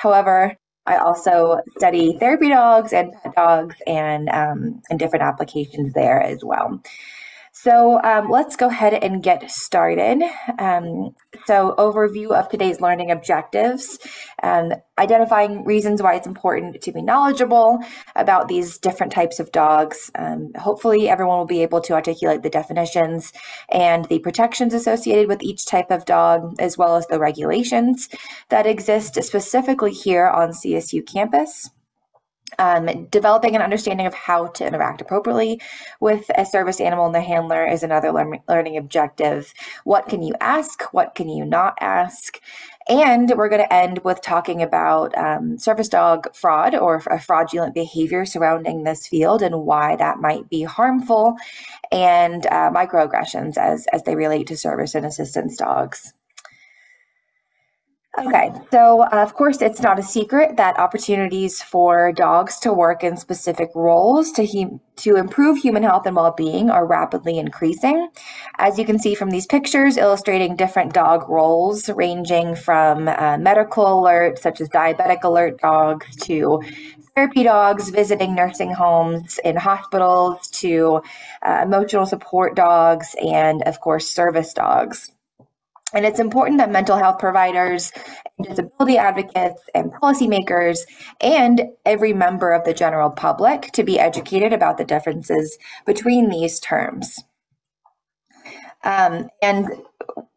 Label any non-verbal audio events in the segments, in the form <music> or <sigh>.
However, I also study therapy dogs and pet dogs and um, and different applications there as well. So um, let's go ahead and get started. Um, so overview of today's learning objectives, um, identifying reasons why it's important to be knowledgeable about these different types of dogs. Um, hopefully everyone will be able to articulate the definitions and the protections associated with each type of dog, as well as the regulations that exist specifically here on CSU campus. Um, developing an understanding of how to interact appropriately with a service animal and the handler is another learning objective. What can you ask? What can you not ask? And we're going to end with talking about um, service dog fraud or a fraudulent behavior surrounding this field and why that might be harmful and uh, microaggressions as, as they relate to service and assistance dogs. Okay, so uh, of course, it's not a secret that opportunities for dogs to work in specific roles to hum- to improve human health and well-being are rapidly increasing. As you can see from these pictures, illustrating different dog roles, ranging from uh, medical alert, such as diabetic alert dogs, to therapy dogs visiting nursing homes in hospitals, to uh, emotional support dogs, and of course, service dogs. And it's important that mental health providers, disability advocates, and policymakers, and every member of the general public to be educated about the differences between these terms. Um, and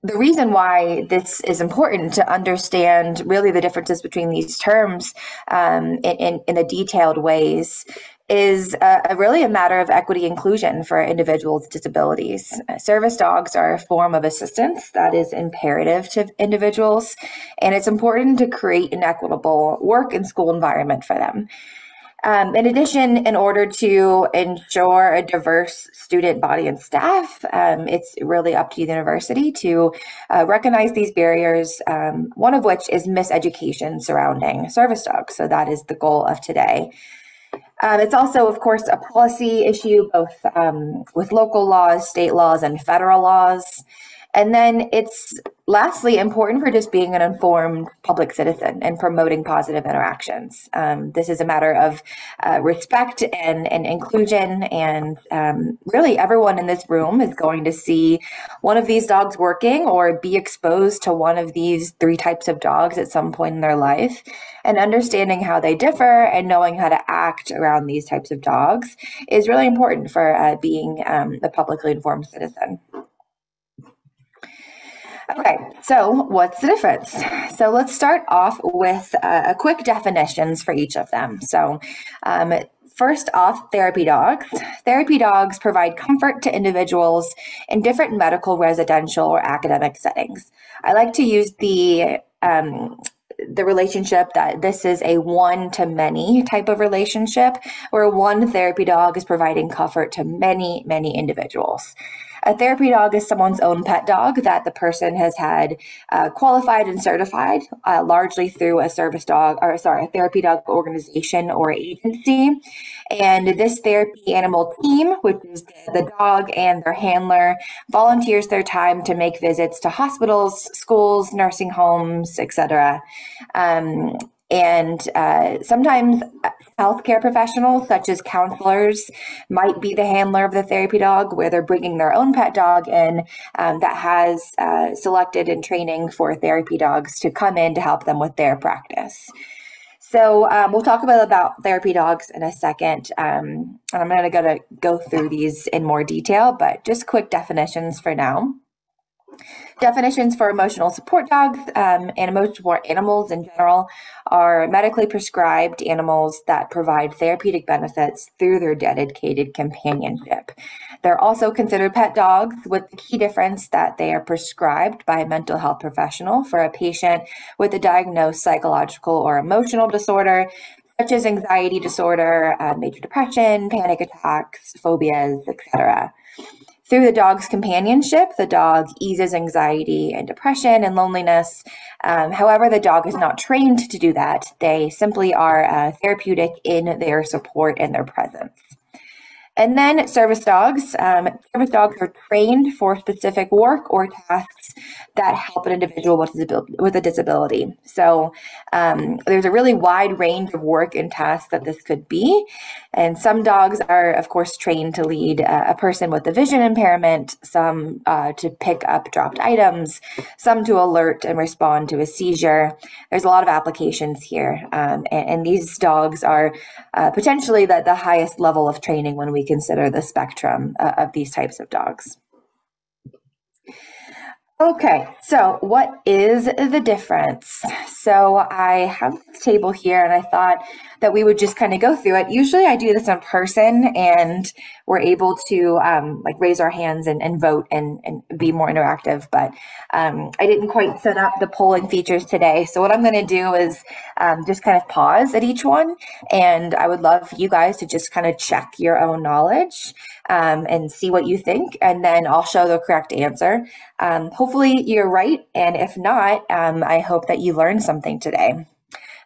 the reason why this is important to understand really the differences between these terms um, in, in, in, the detailed ways is really a matter of equity inclusion for individuals with disabilities. Service dogs are a form of assistance that is imperative to individuals, and it's important to create an equitable work and school environment for them. Um, in addition, in order to ensure a diverse student body and staff, um, it's really up to the university to uh, recognize these barriers, um, one of which is miseducation surrounding service dogs. So that is the goal of today. Um, it's also, of course, a policy issue, both um, with local laws, state laws, and federal laws. And then it's lastly important for just being an informed public citizen and promoting positive interactions. Um, this is a matter of uh, respect and, and inclusion. And um, really, everyone in this room is going to see one of these dogs working or be exposed to one of these three types of dogs at some point in their life. And understanding how they differ and knowing how to act around these types of dogs is really important for uh, being um, a publicly informed citizen. Okay, so what's the difference? So let's start off with uh, a quick definitions for each of them. So um, First off, therapy dogs. Therapy dogs provide comfort to individuals in different medical, residential, or academic settings. I like to use the um, the relationship that this is a one to many type of relationship where one therapy dog is providing comfort to many, many individuals. A therapy dog is someone's own pet dog that the person has had uh, qualified and certified uh, largely through a service dog or sorry, a therapy dog organization or agency. And this therapy animal team, which is the dog and their handler, volunteers their time to make visits to hospitals, schools, nursing homes, etc. Um, and uh, sometimes healthcare professionals, such as counselors, might be the handler of the therapy dog, where they're bringing their own pet dog in um, that has uh, selected and training for therapy dogs to come in to help them with their practice. So um, we'll talk about about therapy dogs in a second, um, and I'm going to go to go through these in more detail, but just quick definitions for now. Definitions for emotional support dogs um, and emotional support animals in general are medically prescribed animals that provide therapeutic benefits through their dedicated companionship. They're also considered pet dogs, with the key difference that they are prescribed by a mental health professional for a patient with a diagnosed psychological or emotional disorder, such as anxiety disorder, uh, major depression, panic attacks, phobias, etc. Through the dog's companionship, the dog eases anxiety and depression and loneliness. Um, however, the dog is not trained to do that. They simply are uh, therapeutic in their support and their presence. And then service dogs. Um, service dogs are trained for specific work or tasks that help an individual with, a disability. So um, there's a really wide range of work and tasks that this could be. And some dogs are, of course, trained to lead a, a person with a vision impairment, some uh, to pick up dropped items, some to alert and respond to a seizure. There's a lot of applications here. Um, and, and, these dogs are uh, potentially the, the highest level of training when we consider the spectrum uh, of these types of dogs. Okay, so what is the difference? So I have this table here and I thought that we would just kind of go through it. Usually I do this in person and we're able to um, like raise our hands and, and vote and, and be more interactive, but um, I didn't quite set up the polling features today. So what I'm going to do is um, just kind of pause at each one and I would love you guys to just kind of check your own knowledge um, and see what you think, and then I'll show the correct answer. Um, hopefully, you're right, and if not, um, I hope that you learned something today.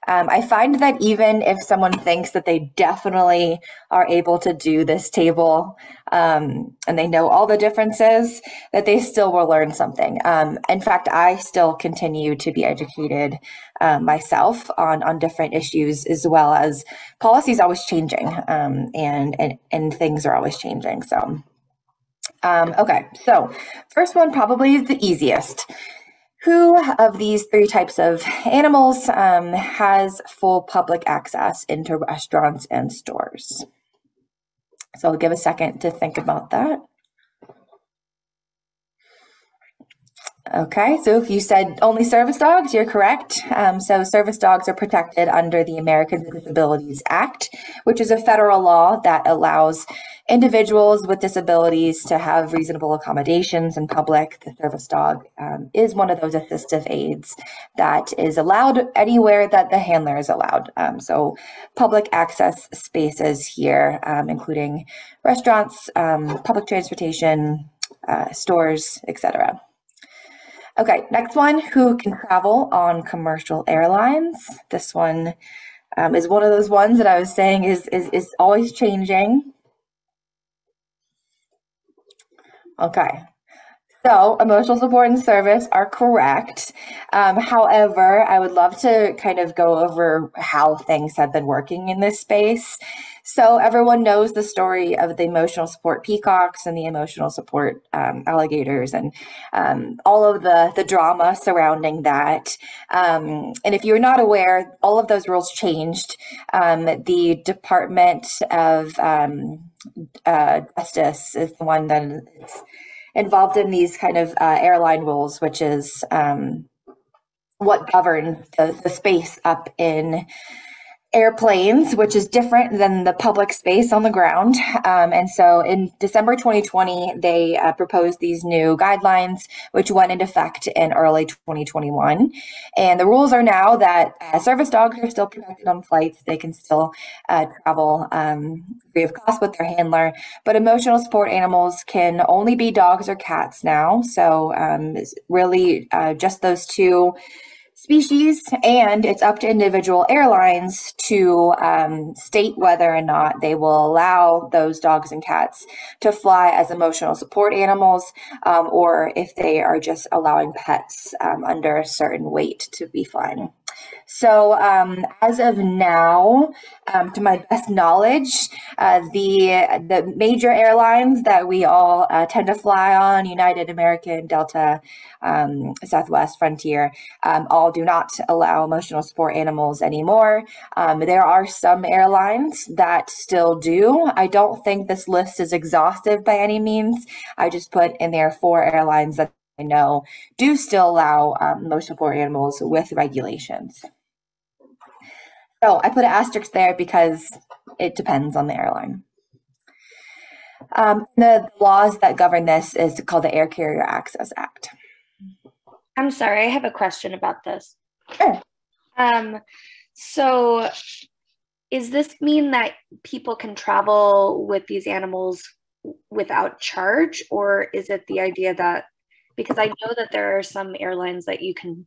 Um, I find that even if someone thinks that they definitely are able to do this table um, and they know all the differences, that they still will learn something. Um, in fact, I still continue to be educated uh, myself on on different issues, as well as policies always changing, um, and and and things are always changing. So. Um, okay, so first one probably is the easiest. Who of these three types of animals um, has full public access into restaurants and stores? So I'll give a second to think about that. Okay, so if you said only service dogs, you're correct. Um, so service dogs are protected under the Americans with Disabilities Act, which is a federal law that allows individuals with disabilities to have reasonable accommodations in public. The service dog um, is one of those assistive aids that is allowed anywhere that the handler is allowed. Um, so public access spaces here, um, including restaurants, um, public transportation, uh, stores, etc. Okay, next one, who can travel on commercial airlines? This one um, is one of those ones that I was saying is, is, is always changing. Okay, so, emotional support and service are correct. Um, however, I would love to kind of go over how things have been working in this space. So, everyone knows the story of the emotional support peacocks and the emotional support um, alligators and um, all of the, the drama surrounding that. Um, and if you're not aware, all of those rules changed. Um, the Department of um, uh, Justice is the one that is involved in these kind of uh, airline rules, which is um, what governs the, the space up in airplanes, which is different than the public space on the ground. Um, and so in December 2020, they uh, proposed these new guidelines, which went into effect in early 2021. And the rules are now that uh, service dogs are still protected on flights. They can still uh, travel um, free of cost with their handler, but emotional support animals can only be dogs or cats now. So um, really uh, just those two species, and it's up to individual airlines to um, state whether or not they will allow those dogs and cats to fly as emotional support animals, um, or if they are just allowing pets um, under a certain weight to be flying. So, um, as of now, um, to my best knowledge, uh, the the major airlines that we all uh, tend to fly on, United, American, Delta, um, Southwest, Frontier, um, all do not allow emotional support animals anymore. Um, there are some airlines that still do. I don't think this list is exhaustive by any means. I just put in there four airlines that I know do still allow um, emotional support animals with regulations. So I put an asterisk there because it depends on the airline. Um, the laws that govern this is called the Air Carrier Access Act. I'm sorry, I have a question about this. Sure. Um, so, is this mean that people can travel with these animals without charge, or is it the idea that because I know that there are some airlines that you can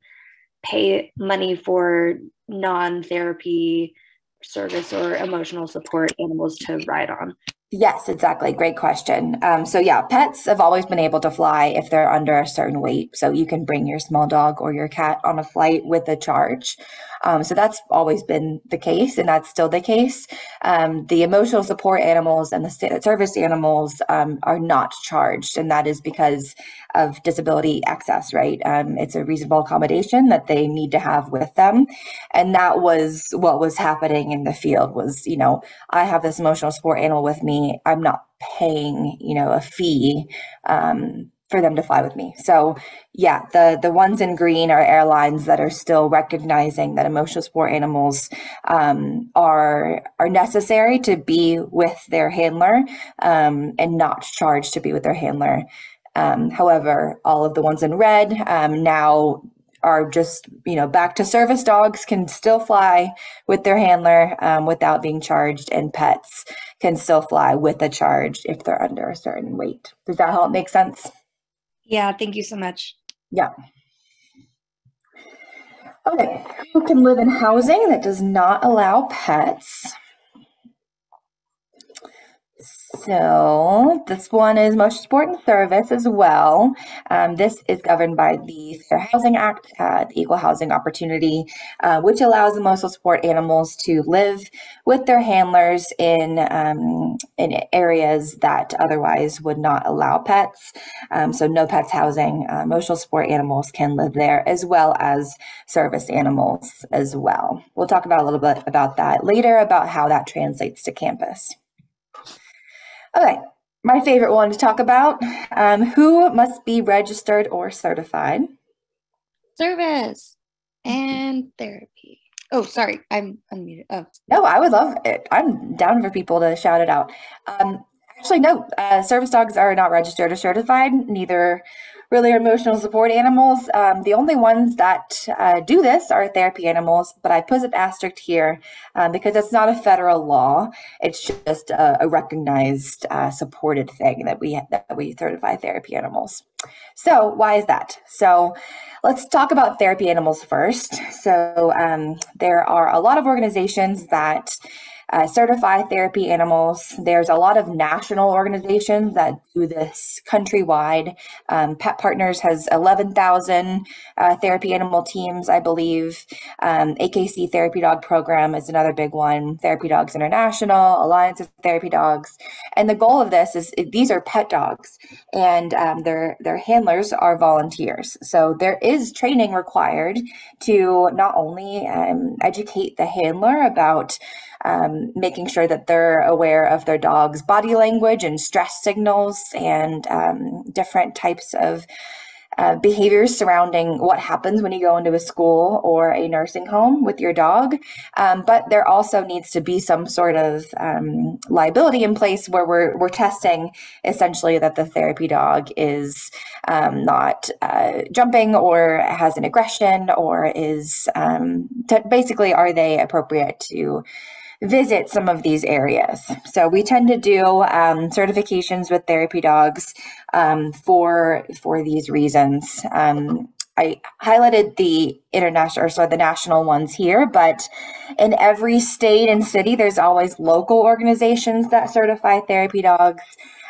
pay money for non therapy service or emotional support animals to ride on. Yes, exactly. Great question. Um, so, yeah, pets have always been able to fly if they're under a certain weight. So, you can bring your small dog or your cat on a flight with a charge. Um, so, that's always been the case, and that's still the case. Um, the emotional support animals and the service animals um, are not charged, and that is because of disability access, right? Um, it's a reasonable accommodation that they need to have with them. And that was what was happening in the field was, you know, I have this emotional support animal with me. I'm not paying, you know, a fee um, for them to fly with me. So yeah, the the ones in green are airlines that are still recognizing that emotional support animals um, are are necessary to be with their handler um, and not charged to be with their handler. Um, however, all of the ones in red um, now are just, you know, back to service dogs can still fly with their handler um, without being charged, and pets can still fly with a charge if they're under a certain weight. Does that help make sense? Yeah, thank you so much. Yeah. Okay, who can live in housing that does not allow pets? So this one is motor support and service as well. Um, this is governed by the Fair Housing Act, uh, the Equal Housing Opportunity, uh, which allows emotional support animals to live with their handlers in um, in areas that otherwise would not allow pets. Um, so no pets housing, uh, emotional support animals can live there as well as service animals as well. We'll talk about a little bit about that later about how that translates to campus. Okay, my favorite one to talk about. Um, who must be registered or certified? Service and therapy. Oh, sorry, I'm unmuted. Oh. No, I would love it. I'm down for people to shout it out. Um, actually, no, uh, service dogs are not registered or certified. Neither really emotional support animals. Um, the only ones that uh, do this are therapy animals, but I put an asterisk here um, because it's not a federal law. It's just a, a recognized, uh, supported thing that we that we certify therapy animals. So why is that? So let's talk about therapy animals first. So um, there are a lot of organizations that uh, certify therapy animals. There's a lot of national organizations that do this countrywide. Um, Pet Partners has 11,000 uh, therapy animal teams, I believe. Um, AKC Therapy Dog Program is another big one. Therapy Dogs International, Alliance of Therapy Dogs, and the goal of this is these are pet dogs, and um, their their handlers are volunteers. So there is training required to not only um, educate the handler about um, making sure that they're aware of their dog's body language and stress signals and um, different types of uh, behaviors surrounding what happens when you go into a school or a nursing home with your dog. Um, but there also needs to be some sort of um, liability in place where we're, we're testing essentially that the therapy dog is um, not uh, jumping or has an aggression or is um, basically are they appropriate to visit some of these areas. So we tend to do um, certifications with therapy dogs um, for for these reasons. Um, I highlighted the international or sorry, the national ones here, but in every state and city, there's always local organizations that certify therapy dogs.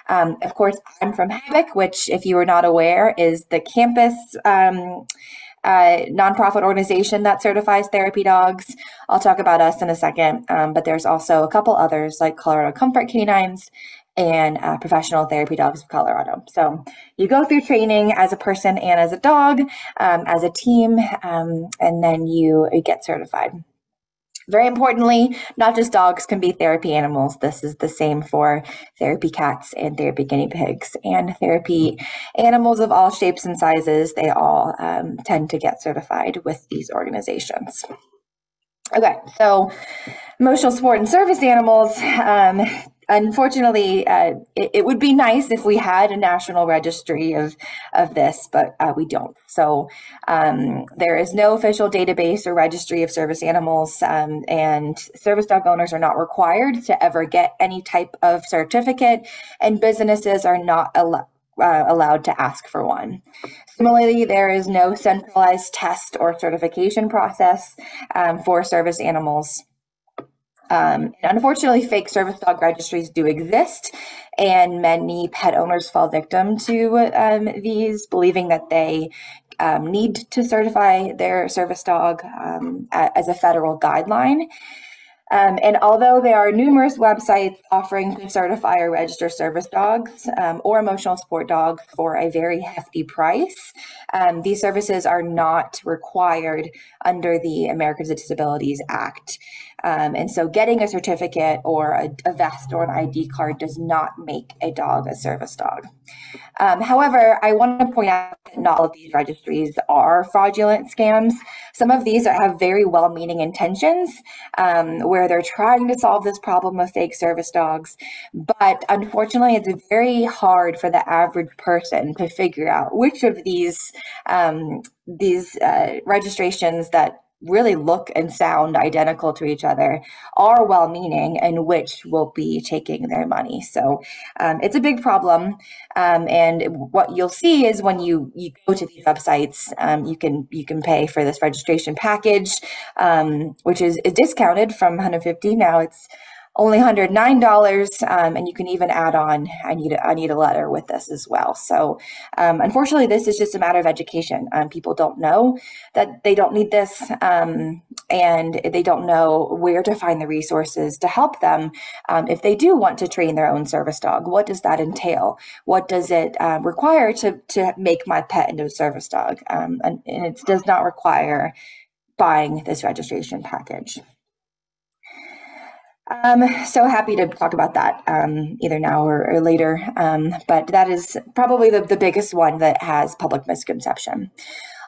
Um, of course, I'm from HABIC, which, if you are not aware, is the campus um, nonprofit organization that certifies therapy dogs. I'll talk about us in a second, um, but there's also a couple others like Colorado Comfort Canines and uh, Professional Therapy Dogs of Colorado. So you go through training as a person and as a dog, um, as a team, um, and then you, you get certified. Very importantly, not just dogs can be therapy animals. This is the same for therapy cats and therapy guinea pigs and therapy animals of all shapes and sizes. They all um, tend to get certified with these organizations. Okay, so emotional support and service animals um, unfortunately, uh, it, it, would be nice if we had a national registry of of this, but uh, we don't. So um, there is no official database or registry of service animals, um, and service dog owners are not required to ever get any type of certificate, and businesses are not allowed. Uh, allowed to ask for one. Similarly, there is no centralized test or certification process um, for service animals Um, unfortunately, fake service dog registries do exist, and many pet owners fall victim to um, these, believing that they um, need to certify their service dog um, as a federal guideline. Um, and although there are numerous websites offering to certify or register service dogs um, or emotional support dogs for a very hefty price, these services are not required under the Americans with Disabilities Act. Um, and so getting a certificate or a, a, vest or an ID card does not make a dog a service dog. Um, however, I want to point out that not all of these registries are fraudulent scams. Some of these have very well meaning intentions um, where they're trying to solve this problem of fake service dogs. But unfortunately, it's very hard for the average person to figure out which of these um, these uh, registrations that really look and sound identical to each other are well meaning and which will be taking their money. So um, it's a big problem. Um, and what you'll see is when you, you go to these websites, um, you can you can pay for this registration package, um, which is, is discounted from 150. Now it's only $109 um, and you can even add on i need a, i need a letter with this as well. So um, unfortunately this is just a matter of education. Um, people don't know that they don't need this um, and they don't know where to find the resources to help them um, if they do want to train their own service dog. What does that entail? What does it uh, require to to make my pet into a service dog? Um, and, and it does not require buying this registration package um, so happy to talk about that um, either now or, or later. Um, but that is probably the, the biggest one that has public misconception.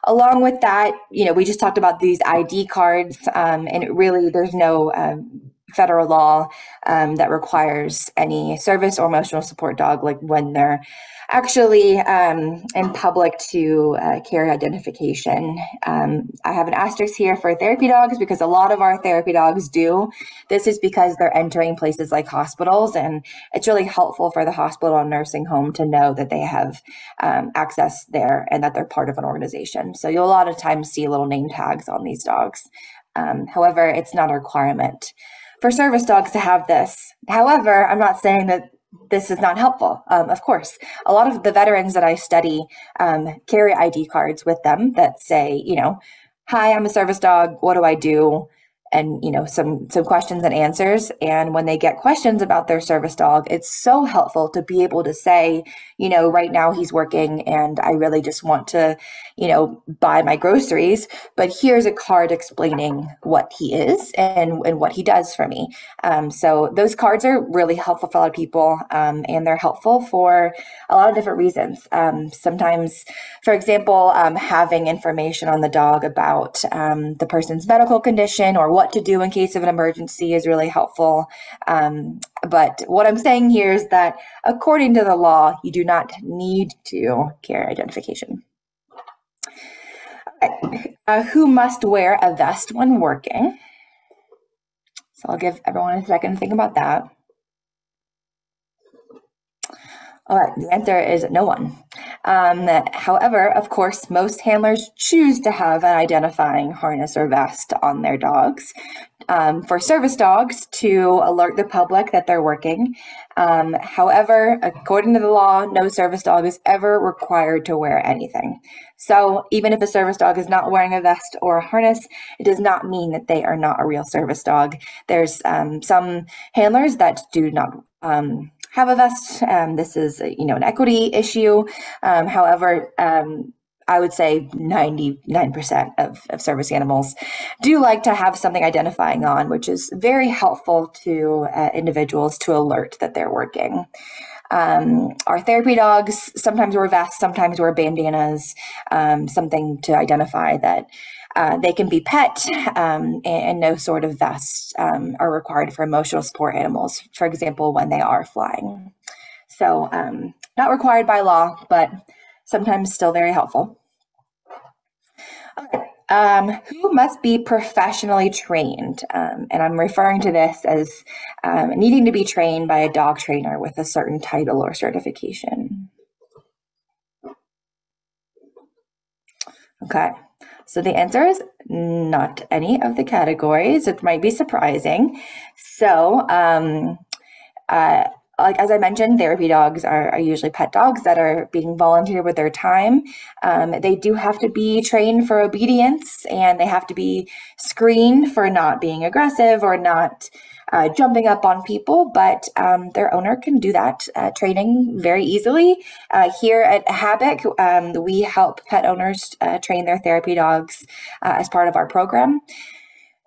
Along with that, you know, we just talked about these ID cards, um, and really there's no um, federal law um, that requires any service or emotional support dog like when they're actually um, in public to uh, carry identification. Um, I have an asterisk here for therapy dogs because a lot of our therapy dogs do. This is because they're entering places like hospitals, and it's really helpful for the hospital and nursing home to know that they have um, access there and that they're part of an organization. So you'll a lot of times see little name tags on these dogs. Um, however, it's not a requirement for service dogs to have this. However, I'm not saying that this is not helpful. Um, of course, a lot of the veterans that I study um, carry ID cards with them that say, you know, hi, I'm a service dog. What do I do? And you know some some questions and answers. And when they get questions about their service dog it's so helpful to be able to say you know right now he's working and i really just want to you know buy my groceries but here's a card explaining what he is and and what he does for me. Um, so those cards are really helpful for a lot of people um, and they're helpful for a lot of different reasons. Um, sometimes for example um, having information on the dog about um, the person's medical condition or what to do in case of an emergency is really helpful. Um, but what I'm saying here is that according to the law, you do not need to carry identification. Uh, who must wear a vest when working? So I'll give everyone a second to think about that. All right, the answer is no one. Um, however, of course, most handlers choose to have an identifying harness or vest on their dogs um, for service dogs to alert the public that they're working. Um, however, according to the law, no service dog is ever required to wear anything. So even if a service dog is not wearing a vest or a harness, it does not mean that they are not a real service dog. There's um, some handlers that do not um, have a vest. Um, this is, you know, an equity issue. Um, however, um, I would say 99% of, of service animals do like to have something identifying on, which is very helpful to uh, individuals to alert that they're working. Um, our therapy dogs sometimes wear vests, sometimes wear bandanas, um, something to identify that uh, they can be pet, um, and, and, no sort of vests um, are required for emotional support animals, for example, when they are flying. So, um, not required by law, but sometimes still very helpful. Um, who must be professionally trained? Um, and I'm referring to this as um, needing to be trained by a dog trainer with a certain title or certification. Okay. So the answer is not any of the categories. It might be surprising. So, um, uh, like as I mentioned, therapy dogs are, are, usually pet dogs that are being volunteered with their time. Um, they do have to be trained for obedience and they have to be screened for not being aggressive or not uh, jumping up on people, but um, their owner can do that uh, training very easily. Uh, here at HABIC, um, we help pet owners uh, train their therapy dogs uh, as part of our program.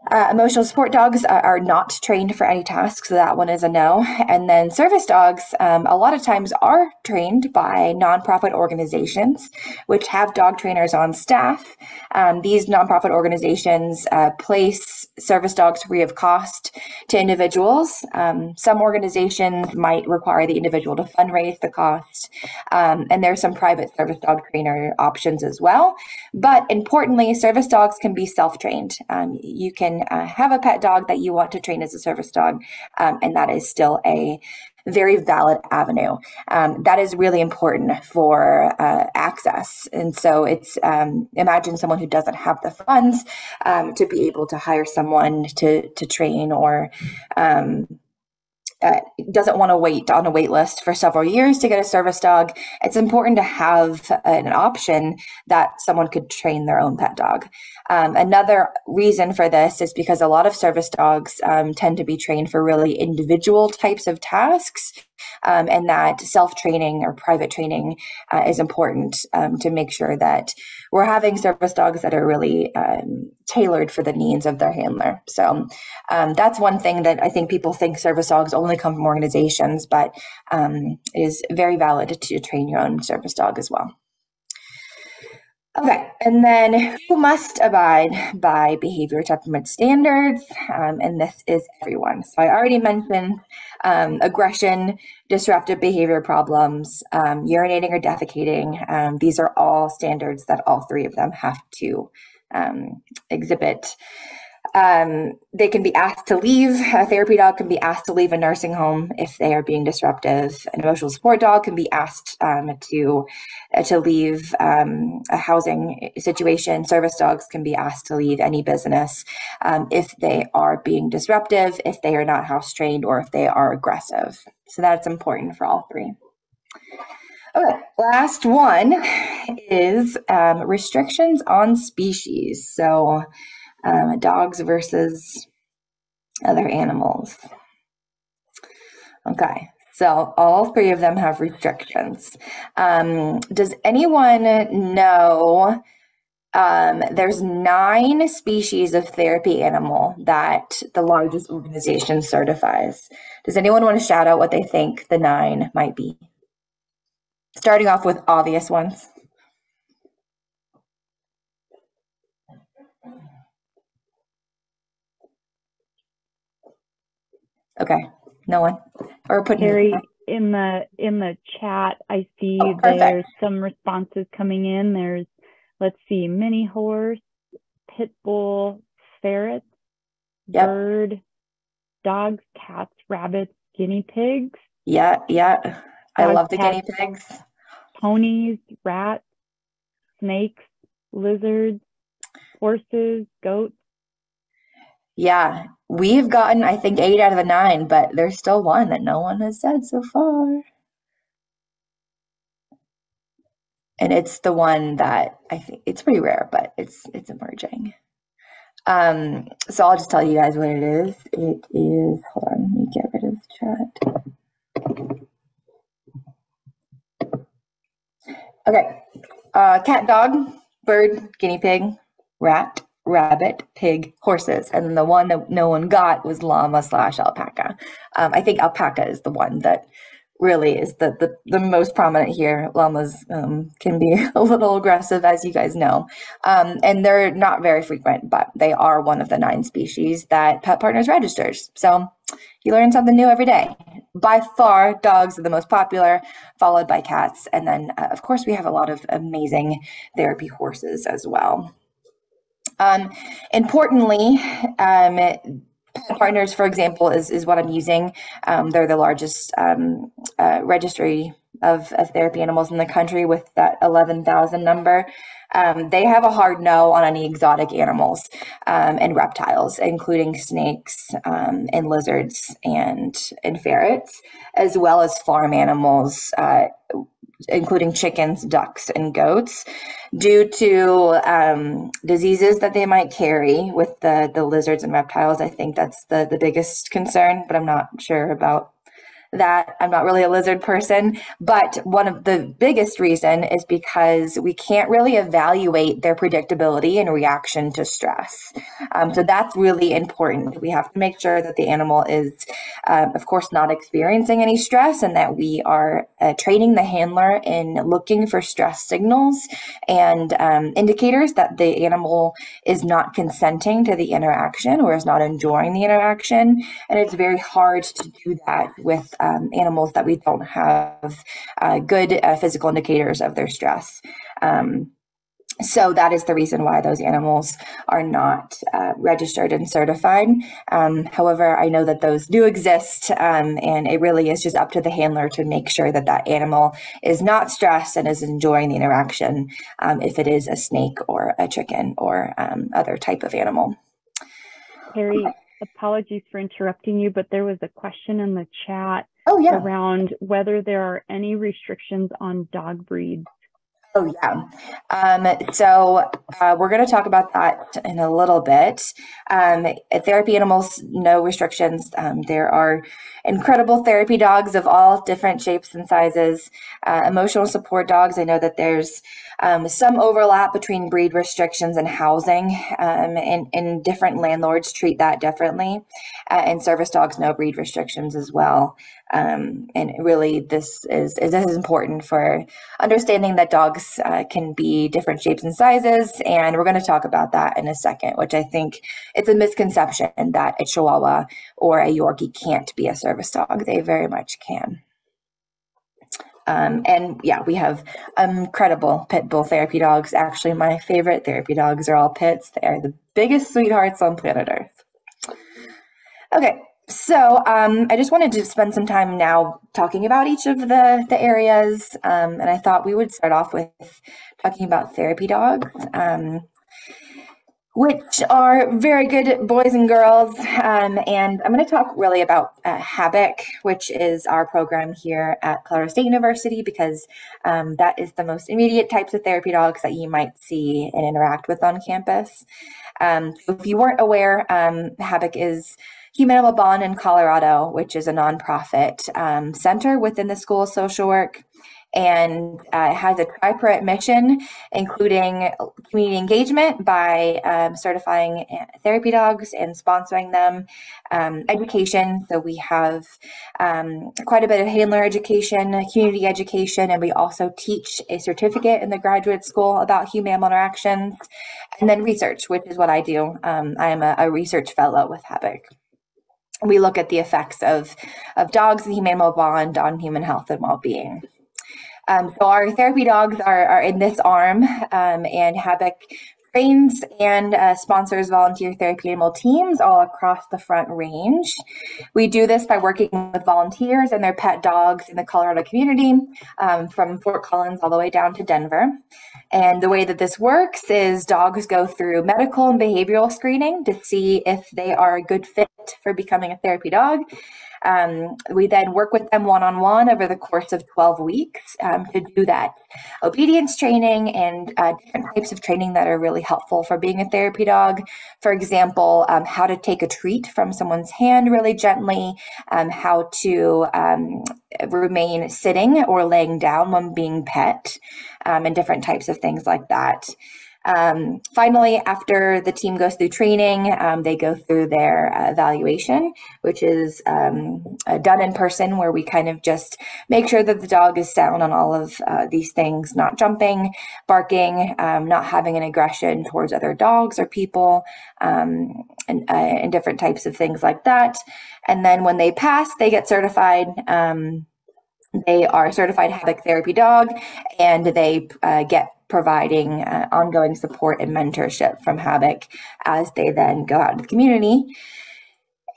Uh, emotional support dogs are, are, not trained for any tasks, so that one is a no. And then service dogs, um, a lot of times are trained by nonprofit organizations, which have dog trainers on staff. Um, these nonprofit organizations uh, place service dogs free of cost to individuals. Um, some organizations might require the individual to fundraise the cost, um, and there's some private service dog trainer options as well. But importantly, service dogs can be self trained. Um, you can uh, have a pet dog that you want to train as a service dog, um, and that is still a very valid avenue. Um, that is really important for uh, access. And so it's um, imagine someone who doesn't have the funds um, to be able to hire someone to to train or um, uh, doesn't want to wait on a wait list for several years to get a service dog, it's important to have an option that someone could train their own pet dog. Um, another reason for this is because a lot of service dogs um, tend to be trained for really individual types of tasks um, and that self training or private training uh, is important um, to make sure that we're having service dogs that are really um, tailored for the needs of their handler. So um, that's one thing that I think people think service dogs only come from organizations, but um, is very valid to train your own service dog as well. Okay, and then who must abide by behavior temperament standards? Um, and this is everyone. So I already mentioned um, aggression, disruptive behavior problems, um, urinating or defecating. Um, these are all standards that all three of them have to um, exhibit. Um, they can be asked to leave. A therapy dog can be asked to leave a nursing home if they are being disruptive. An emotional support dog can be asked um, to uh, to leave um, a housing situation. Service dogs can be asked to leave any business um, if they are being disruptive, if they are not house trained, or if they are aggressive. So that's important for all three. Okay, last one is um, restrictions on species. So um, dogs versus other animals. Okay, so all three of them have restrictions. Um, does anyone know? Um, there's nine species of therapy animal that the largest organization certifies. Does anyone want to shout out what they think the nine might be? Starting off with obvious ones. Okay, no one. Or put Carrie, in the in the chat, I see oh, there's some responses coming in. There's let's see, mini horse, pit bull, ferret, yep. bird, dogs, cats, rabbits, guinea pigs. Yeah, yeah. I love the guinea pigs. Ponies, rats, snakes, lizards, horses, goats, yeah, we've gotten, I think, eight out of the nine, but there's still one that no one has said so far. And it's the one that I think it's pretty rare, but it's it's emerging. Um, so I'll just tell you guys what it is. It is, hold on, let me get rid of the chat. Okay. Uh, cat, dog, bird, guinea pig, rat, rabbit, pig, horses, and then the one that no one got was llama slash alpaca. Um, I think alpaca is the one that really is the the, the most prominent here. Llamas um, can be <laughs> a little aggressive, as you guys know, um, and they're not very frequent, but they are one of the nine species that Pet Partners registers. So you learn something new every day. By far, dogs are the most popular, followed by cats, and then uh, of course we have a lot of amazing therapy horses as well. Um, importantly, um, Partners, for example, is, is what I'm using. Um, they're the largest um, uh, registry of, of therapy animals in the country with that 11,000 number. Um, they have a hard no on any exotic animals um, and reptiles, including snakes um, and lizards and, and ferrets, as well as farm animals, uh, including chickens, ducks, and goats, due to um, diseases that they might carry with the, the lizards and reptiles. I think that's the, the biggest concern, but I'm not sure about that I'm not really a lizard person, but one of the biggest reason is because we can't really evaluate their predictability and reaction to stress. Um, so that's really important. We have to make sure that the animal is, um, of course, not experiencing any stress and that we are uh, training the handler in looking for stress signals and um, indicators that the animal is not consenting to the interaction or is not enjoying the interaction. And it's very hard to do that with um, animals that we don't have uh, good uh, physical indicators of their stress. Um, so that is the reason why those animals are not uh, registered and certified. Um, however, I know that those do exist, um, and it really is just up to the handler to make sure that that animal is not stressed and is enjoying the interaction. Um, if it is a snake or a chicken or um, other type of animal. Carrie, apologies for interrupting you, but there was a question in the chat oh, yeah. around whether there are any restrictions on dog breeds. Oh, yeah. Um, so uh, we're going to talk about that in a little bit. Um, therapy animals, no restrictions. Um, there are incredible therapy dogs of all different shapes and sizes. Uh, emotional support dogs, I know that there's um, some overlap between breed restrictions and housing, um, and, and different landlords treat that differently. Uh, and service dogs, no breed restrictions as well. Um, and really, this is, is is important for understanding that dogs uh, can be different shapes and sizes, and we're going to talk about that in a second. Which I think it's a misconception that a Chihuahua or a Yorkie can't be a service dog. They very much can. Um, and yeah, we have incredible pit bull therapy dogs. Actually, my favorite therapy dogs are all pits. They are the biggest sweethearts on planet Earth. Okay, so um, I just wanted to spend some time now talking about each of the, the areas. Um, and I thought we would start off with talking about therapy dogs. Um, which are very good boys and girls. Um, and I'm going to talk really about uh, HABIC, which is our program here at Colorado State University, because um, that is the most immediate types of therapy dogs that you might see and interact with on campus. Um, so if you weren't aware, HABIC is Human Animal Bond in Colorado, which is a nonprofit um, center within the School of Social Work and uh, has a tripartite mission, including community engagement by um, certifying uh, therapy dogs and sponsoring them, um, education. So we have um, quite a bit of handler education, community education, and we also teach a certificate in the graduate school about human animal interactions, and then research, which is what I do. Um, I am a, a research fellow with HABIC we look at the effects of, of dogs and human bond on human health and well-being. Um, so our therapy dogs are, are in this arm, um, and HABIC trains and uh, sponsors volunteer therapy animal teams all across the Front Range. We do this by working with volunteers and their pet dogs in the Colorado community, um, from Fort Collins all the way down to Denver. And the way that this works is dogs go through medical and behavioral screening to see if they are a good fit for becoming a therapy dog. Um, we then work with them one on one over the course of 12 weeks um, to do that obedience training and uh, different types of training that are really helpful for being a therapy dog. For example, um, how to take a treat from someone's hand really gently, um, how to um, remain sitting or laying down when being pet, um, and different types of things like that. Um, finally, after the team goes through training, um, they go through their uh, evaluation, which is um, uh, done in person, where we kind of just make sure that the dog is sound on all of uh, these things not jumping, barking, um, not having an aggression towards other dogs or people, um, and, uh, and, different types of things like that. And then when they pass, they get certified. Um, they are certified HABIC therapy dog and they uh, get providing uh, ongoing support and mentorship from HABIC as they then go out into the community.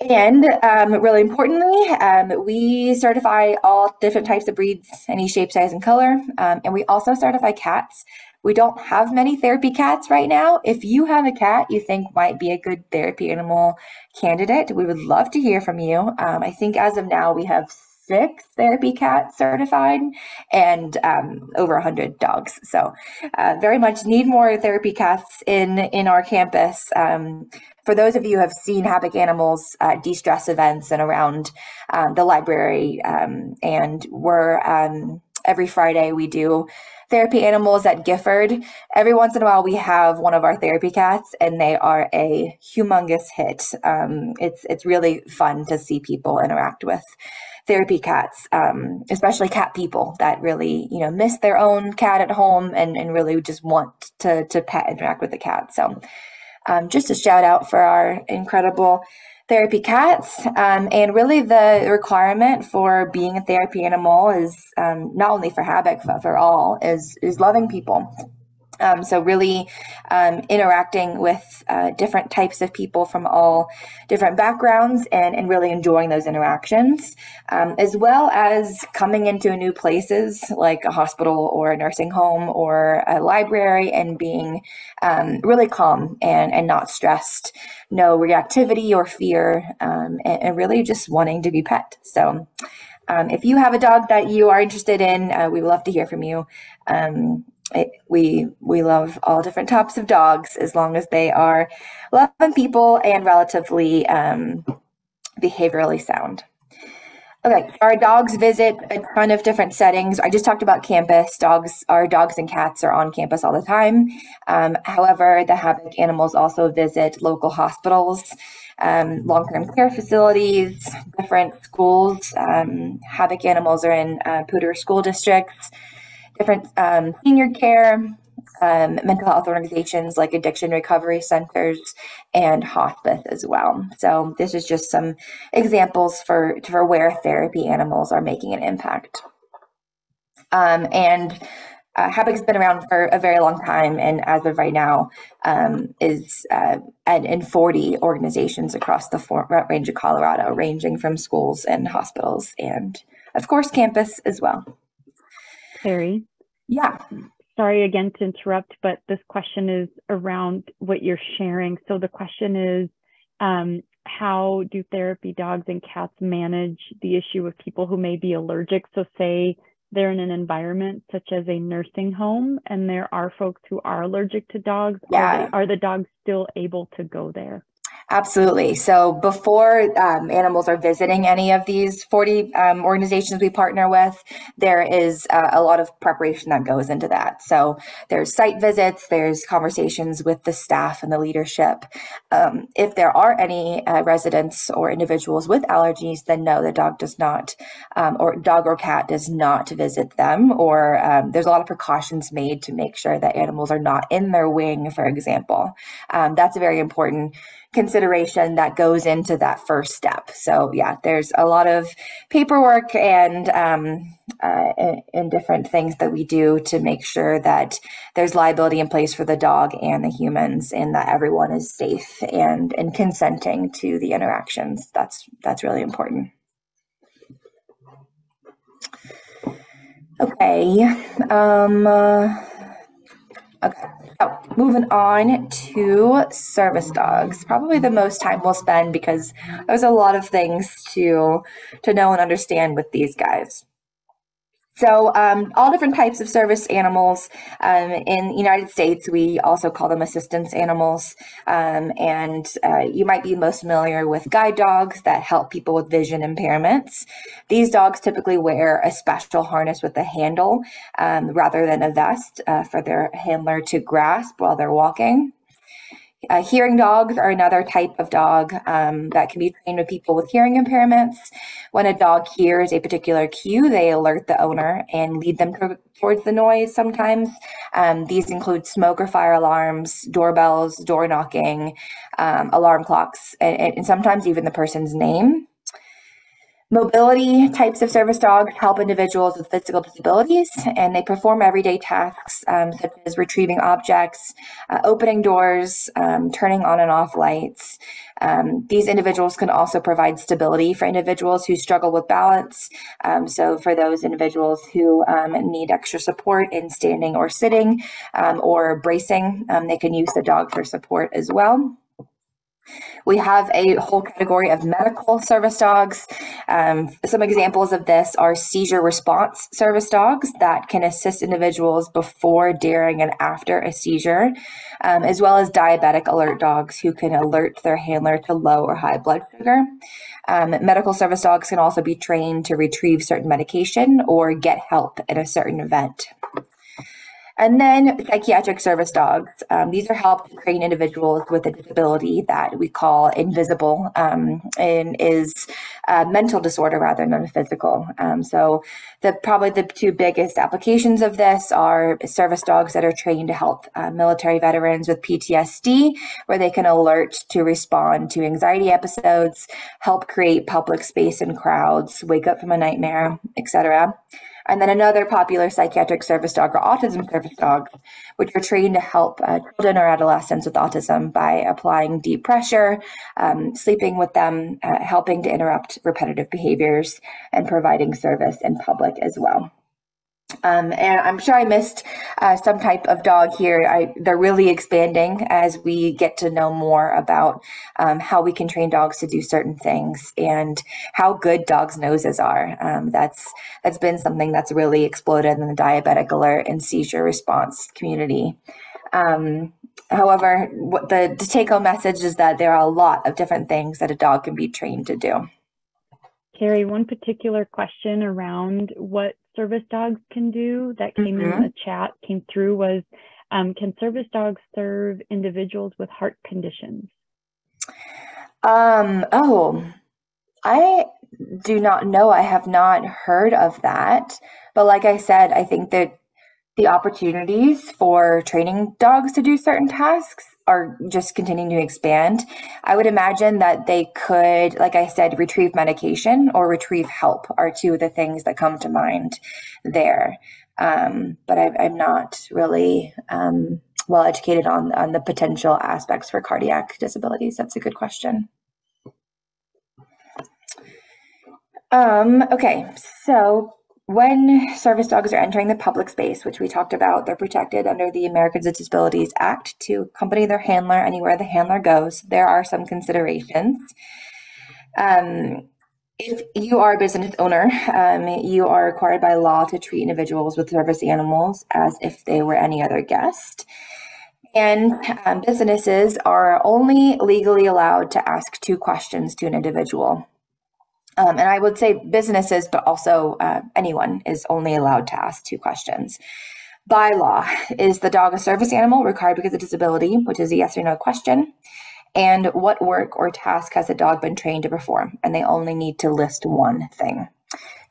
And um, really importantly, um, we certify all different types of breeds, any shape, size, and color. Um, and we also certify cats. We don't have many therapy cats right now. If you have a cat you think might be a good therapy animal candidate, we would love to hear from you. Um, I think as of now, we have six therapy cats certified and um, over 100 dogs. So uh, very much need more therapy cats in in our campus. Um, for those of you who have seen HABIC Animals uh, de-stress events and around um, the library um, and we're um, every friday we do therapy animals at gifford. Every once in a while we have one of our therapy cats and they are a humongous hit. Um, it's it's really fun to see people interact with therapy cats, um, especially cat people that really, you know, miss their own cat at home and, and really just want to, to pet interact with the cat. So um, just a shout out for our incredible therapy cats. Um, and really the requirement for being a therapy animal is um, not only for HABIC, but for all is, is loving people um, so really um, interacting with uh, different types of people from all different backgrounds and, and really enjoying those interactions, um, as well as coming into new places like a hospital or a nursing home or a library and being um, really calm and, and not stressed, no reactivity or fear, um, and, and, really just wanting to be pet. So um, if you have a dog that you are interested in, uh, we would love to hear from you. Um, we we love all different types of dogs as long as they are loving people and relatively um, behaviorally sound. Okay, so our dogs visit a ton of different settings. I just talked about campus. Dogs, our dogs and cats are on campus all the time. Um, however, the HABIC animals also visit local hospitals, um, long-term care facilities, different schools. Um, HABIC animals are in uh, Poudre school districts different um, senior care, um, mental health organizations like addiction recovery centers and hospice as well. So this is just some examples for, for where therapy animals are making an impact. Um, and uh, HABIC's been around for a very long time, and as of right now, um, is uh, in 40 organizations across the range of Colorado, ranging from schools and hospitals, and of course, campus as well. Terry, yeah. Sorry again to interrupt, but this question is around what you're sharing. So the question is, um, how do therapy dogs and cats manage the issue of people who may be allergic? So say they're in an environment such as a nursing home and there are folks who are allergic to dogs. Yeah. Are, they, are the dogs still able to go there? Absolutely. So before um, animals are visiting any of these 40 um, organizations we partner with, there is uh, a lot of preparation that goes into that. So there's site visits, there's conversations with the staff and the leadership. Um, if there are any uh, residents or individuals with allergies, then no, the dog does not, um, or dog or cat does not visit them. Or um, there's a lot of precautions made to make sure that animals are not in their wing, for example. Um, that's very important consideration that goes into that first step. So yeah, there's a lot of paperwork and um, uh, and, different things that we do to make sure that there's liability in place for the dog and the humans, and that everyone is safe and and consenting to the interactions. That's that's really important. Okay. Um, uh, Okay, so moving on to service dogs. Probably the most time we'll spend because there's a lot of things to to know and understand with these guys. So um, all different types of service animals um, in the United States, we also call them assistance animals. Um, and uh, you might be most familiar with guide dogs that help people with vision impairments. These dogs typically wear a special harness with a handle um, rather than a vest uh, for their handler to grasp while they're walking. Uh, hearing dogs are another type of dog um, that can be trained with people with hearing impairments. When a dog hears a particular cue, they alert the owner and lead them to, towards the noise sometimes. Um, these include smoke or fire alarms, doorbells, door knocking, um, alarm clocks, and, and sometimes even the person's name. Mobility types of service dogs help individuals with physical disabilities, and they perform everyday tasks um, such as retrieving objects, uh, opening doors, um, turning on and off lights. Um, these individuals can also provide stability for individuals who struggle with balance. Um, so, for those individuals who um, need extra support in standing or sitting um, or bracing, they can use the dog for support as well. We have a whole category of medical service dogs. Um, some examples of this are seizure response service dogs that can assist individuals before, during, and after a seizure, um, as well as diabetic alert dogs who can alert their handler to low or high blood sugar. Um, medical service dogs can also be trained to retrieve certain medication or get help in a certain event. And then psychiatric service dogs. Um, these are helped to train individuals with a disability that we call invisible um, and is a mental disorder rather than physical. Um, so the probably the two biggest applications of this are service dogs that are trained to help uh, military veterans with PTSD, where they can alert to respond to anxiety episodes, help create public space in crowds, wake up from a nightmare, etc. And then another popular psychiatric service dog are autism service dogs, which are trained to help uh, children or adolescents with autism by applying deep pressure, um, sleeping with them, uh, helping to interrupt repetitive behaviors, and providing service in public as well. Um, and I'm sure I missed uh, some type of dog here. I, they're really expanding as we get to know more about um, how we can train dogs to do certain things and how good dogs' noses are. Um, that's that's been something that's really exploded in the diabetic alert and seizure response community. Um, however, what the, the take-home message is that there are a lot of different things that a dog can be trained to do. Carrie, one particular question around what service dogs can do that came mm-hmm. in the chat came through was um, can service dogs serve individuals with heart conditions? Um, oh, I do not know. I have not heard of that. But like I said, I think that the opportunities for training dogs to do certain tasks are just continuing to expand. I would imagine that they could, like I said, retrieve medication or retrieve help are two of the things that come to mind there. Um, but I, am not really um, well educated on on the potential aspects for cardiac disabilities. That's a good question. Um, okay, so when service dogs are entering the public space, which we talked about, they're protected under the Americans with Disabilities Act to accompany their handler anywhere the handler goes. There are some considerations. Um, if you are a business owner, um, you are required by law to treat individuals with service animals as if they were any other guest. And um, businesses are only legally allowed to ask two questions to an individual. Um, and I would say businesses, but also uh, anyone is only allowed to ask two questions. By law, is the dog a service animal required because of disability, which is a yes or no question? And what work or task has the dog been trained to perform? And they only need to list one thing.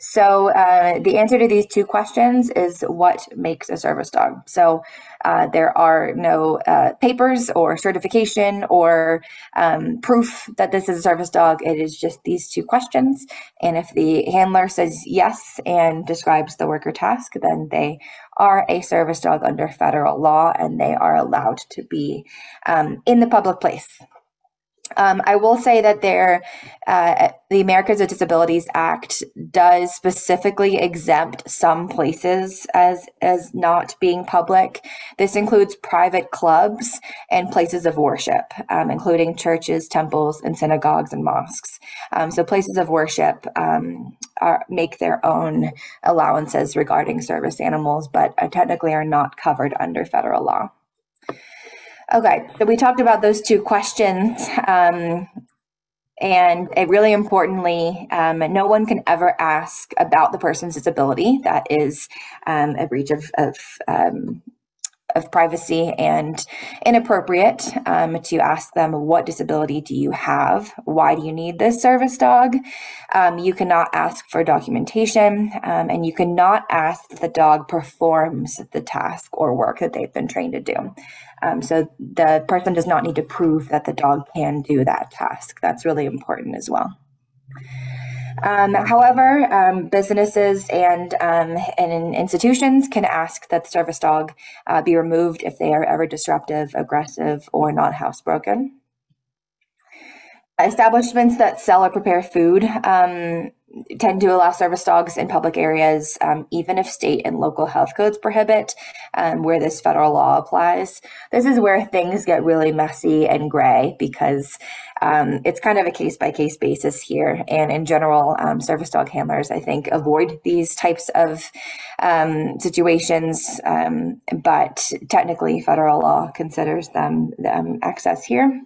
So uh, the answer to these two questions is what makes a service dog. So uh, there are no uh, papers or certification or um, proof that this is a service dog. It is just these two questions. And if the handler says yes and describes the worker task, then they are a service dog under federal law and they are allowed to be um, in the public place. Um, I will say that there, uh, the Americans with Disabilities Act does specifically exempt some places as as not being public. This includes private clubs and places of worship, um, including churches, temples, and synagogues and mosques. Um, so places of worship um, are, make their own allowances regarding service animals, but uh, technically are not covered under federal law. Okay, so we talked about those two questions. Um, and really importantly, um, no one can ever ask about the person's disability. That is um, a breach of, of um, of privacy and inappropriate um, to ask them what disability do you have? Why do you need this service dog? Um, you cannot ask for documentation um, and you cannot ask that the dog performs the task or work that they've been trained to do. Um, so the person does not need to prove that the dog can do that task. That's really important as well Um, however, um, businesses and, um, and institutions can ask that the service dog uh, be removed if they are ever disruptive, aggressive, or not housebroken. Establishments that sell or prepare food um, tend to allow service dogs in public areas, um, even if state and local health codes prohibit, um, where this federal law applies. This is where things get really messy and gray because um, it's kind of a case by case basis here. And in general, um, service dog handlers, I think, avoid these types of um, situations, um, but technically, federal law considers them access here.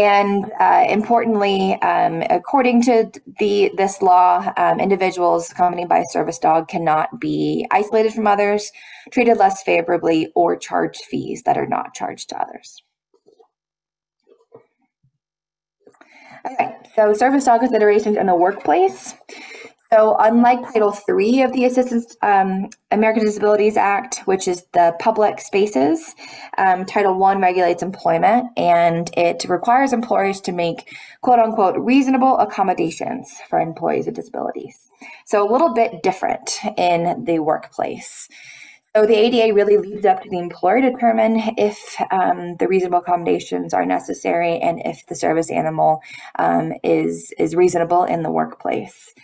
And uh, importantly, um, according to the this law, um, individuals accompanied by a service dog cannot be isolated from others, treated less favorably, or charged fees that are not charged to others. Okay, so service dog considerations in the workplace. So, unlike Title III of the Assistance um, American Disabilities Act, which is the public spaces, um, Title I regulates employment and it requires employers to make quote unquote reasonable accommodations for employees with disabilities. So, a little bit different in the workplace. So the ADA really leaves up to the employer to determine if um, the reasonable accommodations are necessary and if the service animal um, is is reasonable in the workplace.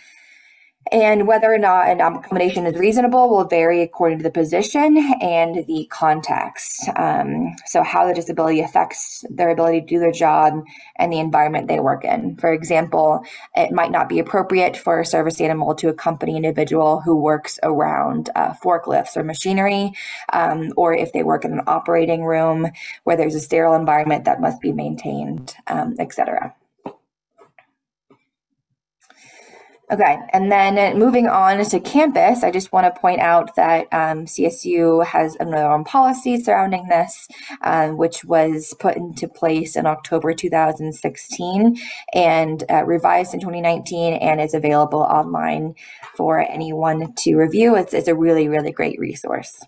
And whether or not an accommodation is reasonable will vary according to the position and the context. Um, so, how the disability affects their ability to do their job and the environment they work in. For example, it might not be appropriate for a service animal to accompany an individual who works around uh, forklifts or machinery, um, or if they work in an operating room where there's a sterile environment that must be maintained, um, et cetera. Okay, and then moving on to campus, I just want to point out that um, CSU has another own policy surrounding this, um, which was put into place in October 2016 and uh, revised in 2019 and is available online for anyone to review. It's, it's a really, really great resource.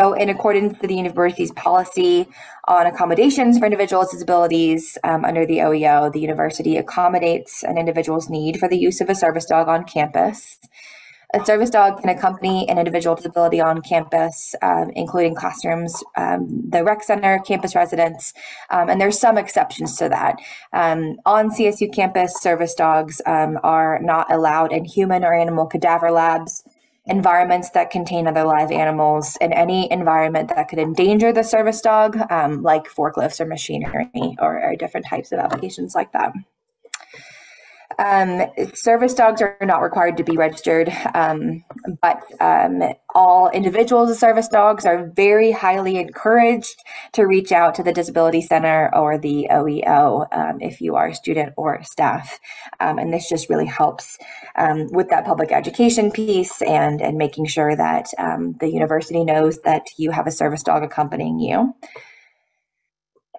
So, in accordance to the university's policy on accommodations for individuals with disabilities um, under the OEO, the university accommodates an individual's need for the use of a service dog on campus. A service dog can accompany an individual with disability on campus, um, including classrooms, um, the rec center, campus residents, um, and there's some exceptions to that. Um, on CSU campus, service dogs um, are not allowed in human or animal cadaver labs environments that contain other live animals, and any environment that could endanger the service dog, um, like forklifts or machinery or, or different types of applications like that. Um, service dogs are not required to be registered, um, but um, all individuals with service dogs are very highly encouraged to reach out to the Disability Center or the OEO um, if you are a student or staff. Um, and this just really helps um, with that public education piece and, and making sure that the university knows that you have a service dog accompanying you.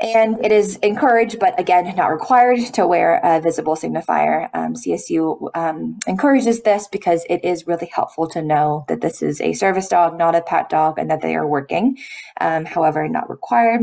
And it is encouraged, but again, not required to wear a visible signifier. Um, CSU um, encourages this because it is really helpful to know that this is a service dog, not a pet dog, and that they are working. Um, however, not required.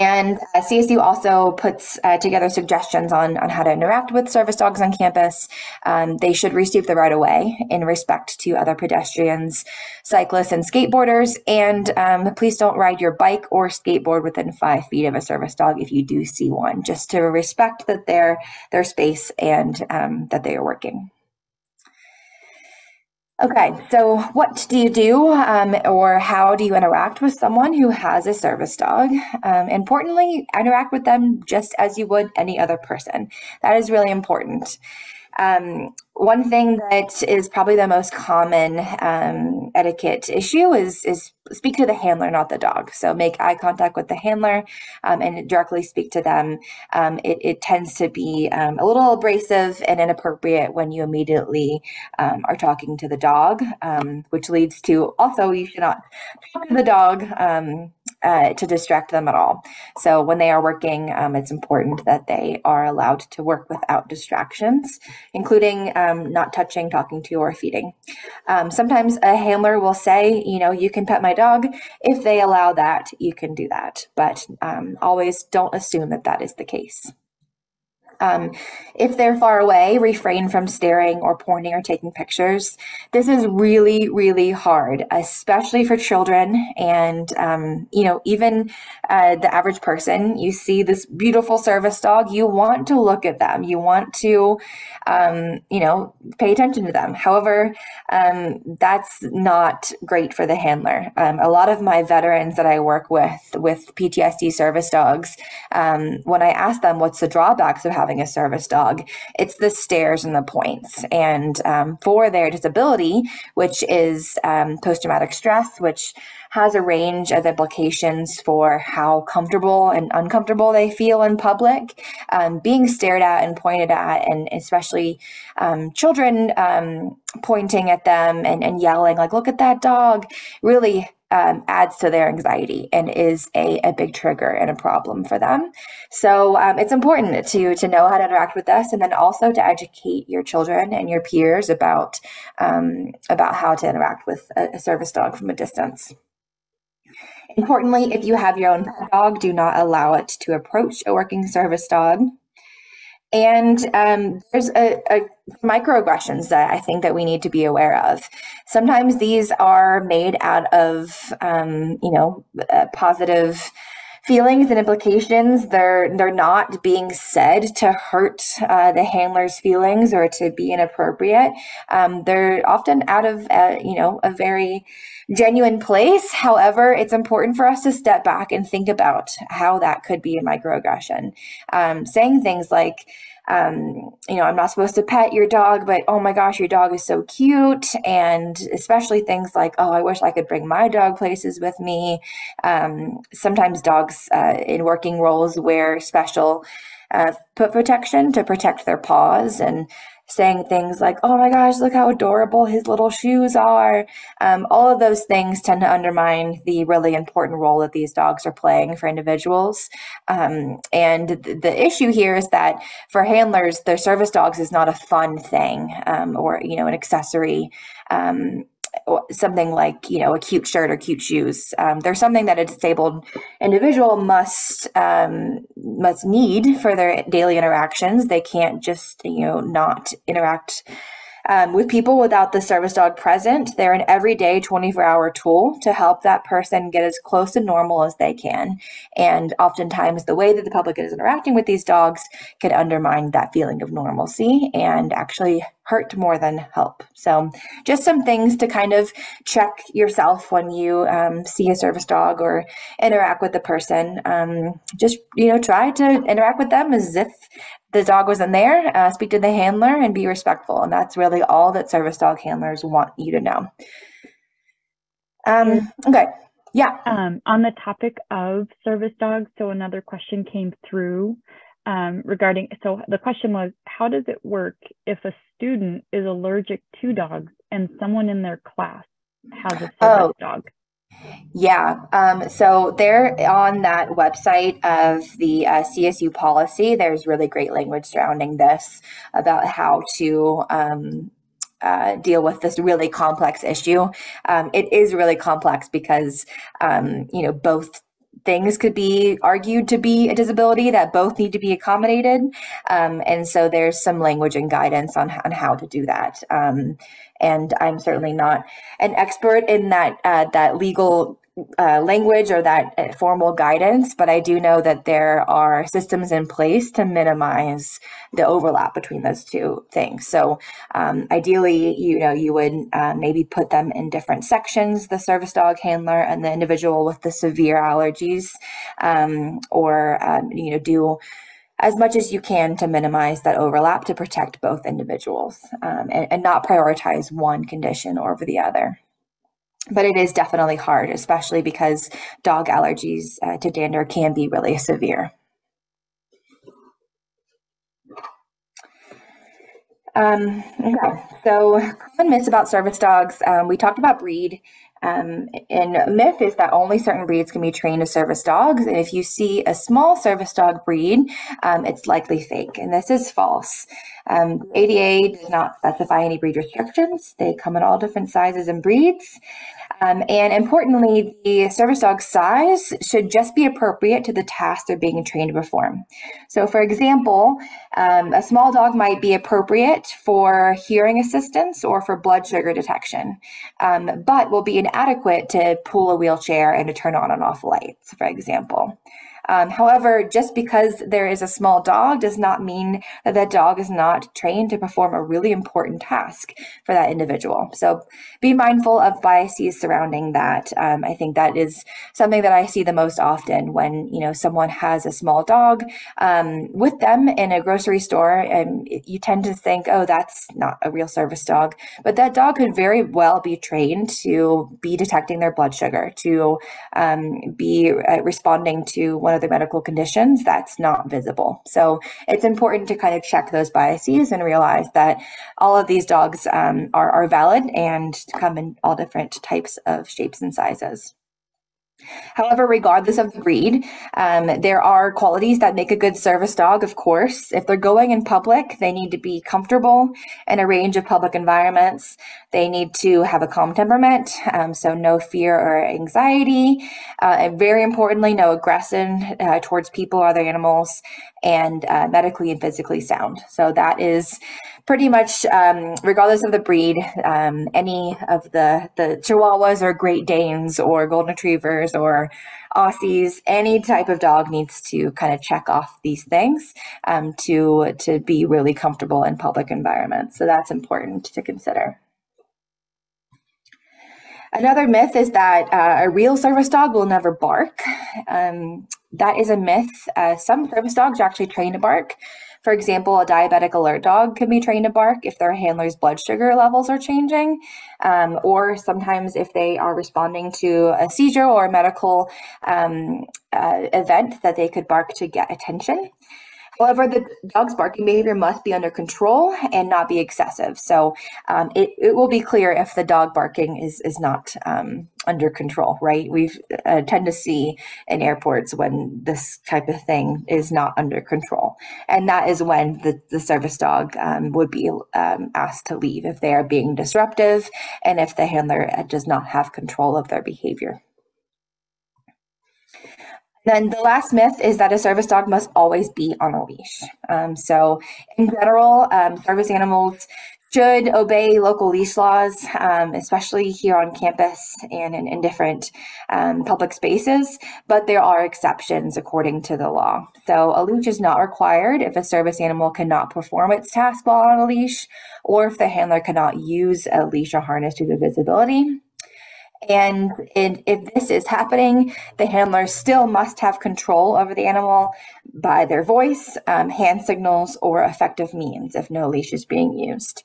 And uh, CSU also puts uh, together suggestions on, on how to interact with service dogs on campus. Um, they should receive the right of way in respect to other pedestrians, cyclists, and skateboarders. And um, please don't ride your bike or skateboard within five feet of a service dog if you do see one, just to respect that their their space and um, that they are working. Okay, so what do you do um, or how do you interact with someone who has a service dog? Um, importantly, interact with them just as you would any other person. That is really important. Um, one thing that is probably the most common um, etiquette issue is is speak to the handler, not the dog. So make eye contact with the handler um, and directly speak to them. Um, it, it, tends to be um, a little abrasive and inappropriate when you immediately um, are talking to the dog, which leads to also you should not talk to the dog uh, to distract them at all. So when they are working, um, it's important that they are allowed to work without distractions, including um, not touching, talking to, or feeding. Um, sometimes a handler will say, you know, you can pet my dog. If they allow that, you can do that. But um, always don't assume that that is the case. Um, if they're far away, refrain from staring or pointing or taking pictures. This is really, really hard, especially for children and, um, you know, even uh, the average person. You see this beautiful service dog, you want to look at them, you want to, um, you know, pay attention to them. However, um, that's not great for the handler. Um, a lot of my veterans that I work with, with PTSD service dogs, um, when I ask them what's the drawbacks of having a service dog. It's the stares and the points. And um, for their disability, which is um, post traumatic stress, which has a range of implications for how comfortable and uncomfortable they feel in public, um, being stared at and pointed at, and especially um, children um, pointing at them and, and yelling, like, look at that dog, really um, adds to their anxiety and is a, a big trigger and a problem for them. So um, it's important to to know how to interact with us, and then also to educate your children and your peers about um, about how to interact with a, a service dog from a distance. Importantly, if you have your own dog, do not allow it to approach a working service dog. And um, there's a, a microaggressions that I think that we need to be aware of. Sometimes these are made out of, um, you know, uh, positive feelings and implications. They're they're not being said to hurt uh, the handler's feelings or to be inappropriate. Um, they're often out of, uh, you know, a very genuine place. However, it's important for us to step back and think about how that could be a microaggression. Um, saying things like, um, you know, I'm not supposed to pet your dog, but oh my gosh, your dog is so cute. And especially things like, oh, I wish I could bring my dog places with me. Um, sometimes dogs uh, in working roles wear special uh, foot protection to protect their paws. And saying things like, oh my gosh, look how adorable his little shoes are. Um, all of those things tend to undermine the really important role that these dogs are playing for individuals. Um, and th- the issue here is that for handlers, their service dogs is not a fun thing um, or, you know, an accessory. Um, something like you know a cute shirt or cute shoes. Um, there's something that a disabled individual must um, must need for their daily interactions. They can't just you know not interact um, with people without the service dog present. They're an everyday 24 hour tool to help that person get as close to normal as they can. And oftentimes, the way that the public is interacting with these dogs can undermine that feeling of normalcy and actually hurt more than help. So, just some things to kind of check yourself when you um, see a service dog or interact with the person. Um, just, you know, try to interact with them as if the dog wasn't there, uh, speak to the handler and be respectful. And that's really all that service dog handlers want you to know. Um, okay. Yeah. Um, on the topic of service dogs, so another question came through um, regarding, so the question was, how does it work if a student is allergic to dogs and someone in their class has a service oh. dog? Yeah. Um, so there on that website of the uh, CSU policy, there's really great language surrounding this about how to um, uh, deal with this really complex issue. Um, it is really complex because, um, you know, both things could be argued to be a disability that both need to be accommodated. Um, and so there's some language and guidance on, on how to do that. Um, and I'm certainly not an expert in that uh, that legal uh, language or that uh, formal guidance, but I do know that there are systems in place to minimize the overlap between those two things. So, um, ideally, you know, you would uh, maybe put them in different sections: the service dog handler and the individual with the severe allergies, um, or um, you know, do as much as you can to minimize that overlap to protect both individuals um, and, and not prioritize one condition over the other but it is definitely hard, especially because dog allergies uh, to dander can be really severe. Um, okay, so common myths about service dogs. Um, we talked about breed. Um, and myth is that only certain breeds can be trained as service dogs. And if you see a small service dog breed, um, it's likely fake. And this is false. Um, ADA does not specify any breed restrictions. They come in all different sizes and breeds. Um, and importantly, the service dog size should just be appropriate to the task they're being trained to perform. So, for example, um, a small dog might be appropriate for hearing assistance or for blood sugar detection, um, but will be inadequate to pull a wheelchair and to turn on and off lights, for example. Um, however, just because there is a small dog does not mean that that dog is not trained to perform a really important task for that individual. So be mindful of biases surrounding that. Um, I think that is something that I see the most often when you know someone has a small dog um, with them in a grocery store, and you tend to think, oh, that's not a real service dog, but that dog could very well be trained to be detecting their blood sugar, to um, be uh, responding to one of their medical conditions that's not visible. So it's important to kind of check those biases and realize that all of these dogs um, are, are valid and come in all different types of shapes and sizes. However, regardless of the breed, um, there are qualities that make a good service dog, of course. If they're going in public, they need to be comfortable in a range of public environments. They need to have a calm temperament, um, so no fear or anxiety. Uh, and very importantly, no aggression uh, towards people or other animals, and uh, medically and physically sound. So that is pretty much, um, regardless of the breed, um, any of the the Chihuahuas or Great Danes or Golden Retrievers or Aussies, any type of dog needs to kind of check off these things um, to to be really comfortable in public environments. So that's important to consider. Another myth is that uh, a real service dog will never bark. Um, that is a myth. Uh, some service dogs are actually trained to bark. For example, a diabetic alert dog can be trained to bark if their handler's blood sugar levels are changing, um, or sometimes if they are responding to a seizure or a medical um, uh, event that they could bark to get attention. However, the dog's barking behavior must be under control and not be excessive. So um, it, it will be clear if the dog barking is, is not um, under control, right? We uh, tend to see in airports when this type of thing is not under control. And that is when the, the service dog um, would be um, asked to leave if they are being disruptive and if the handler does not have control of their behavior. Then the last myth is that a service dog must always be on a leash. Um, so, in general, um, service animals should obey local leash laws, um, especially here on campus and in, in different um, public spaces, but there are exceptions according to the law. So, a leash is not required if a service animal cannot perform its task while on a leash, or if the handler cannot use a leash or harness due to visibility. And if this is happening, the handler still must have control over the animal by their voice, um, hand signals, or effective means if no leash is being used.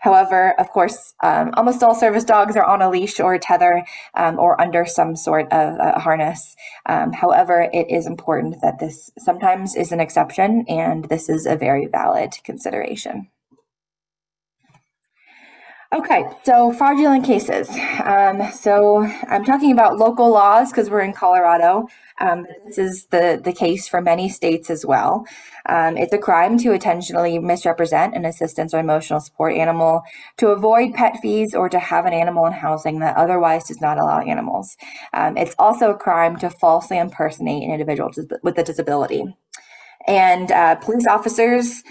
However, of course, um, almost all service dogs are on a leash or a tether um, or under some sort of harness. Um, however, it is important that this sometimes is an exception, and this is a very valid consideration. Okay, so fraudulent cases. Um, so I'm talking about local laws because we're in Colorado. Um, this is the, the case for many states as well. Um, it's a crime to intentionally misrepresent an assistance or emotional support animal, to avoid pet fees, or to have an animal in housing that otherwise does not allow animals. Um, it's also a crime to falsely impersonate an individual with a disability. And uh, police officers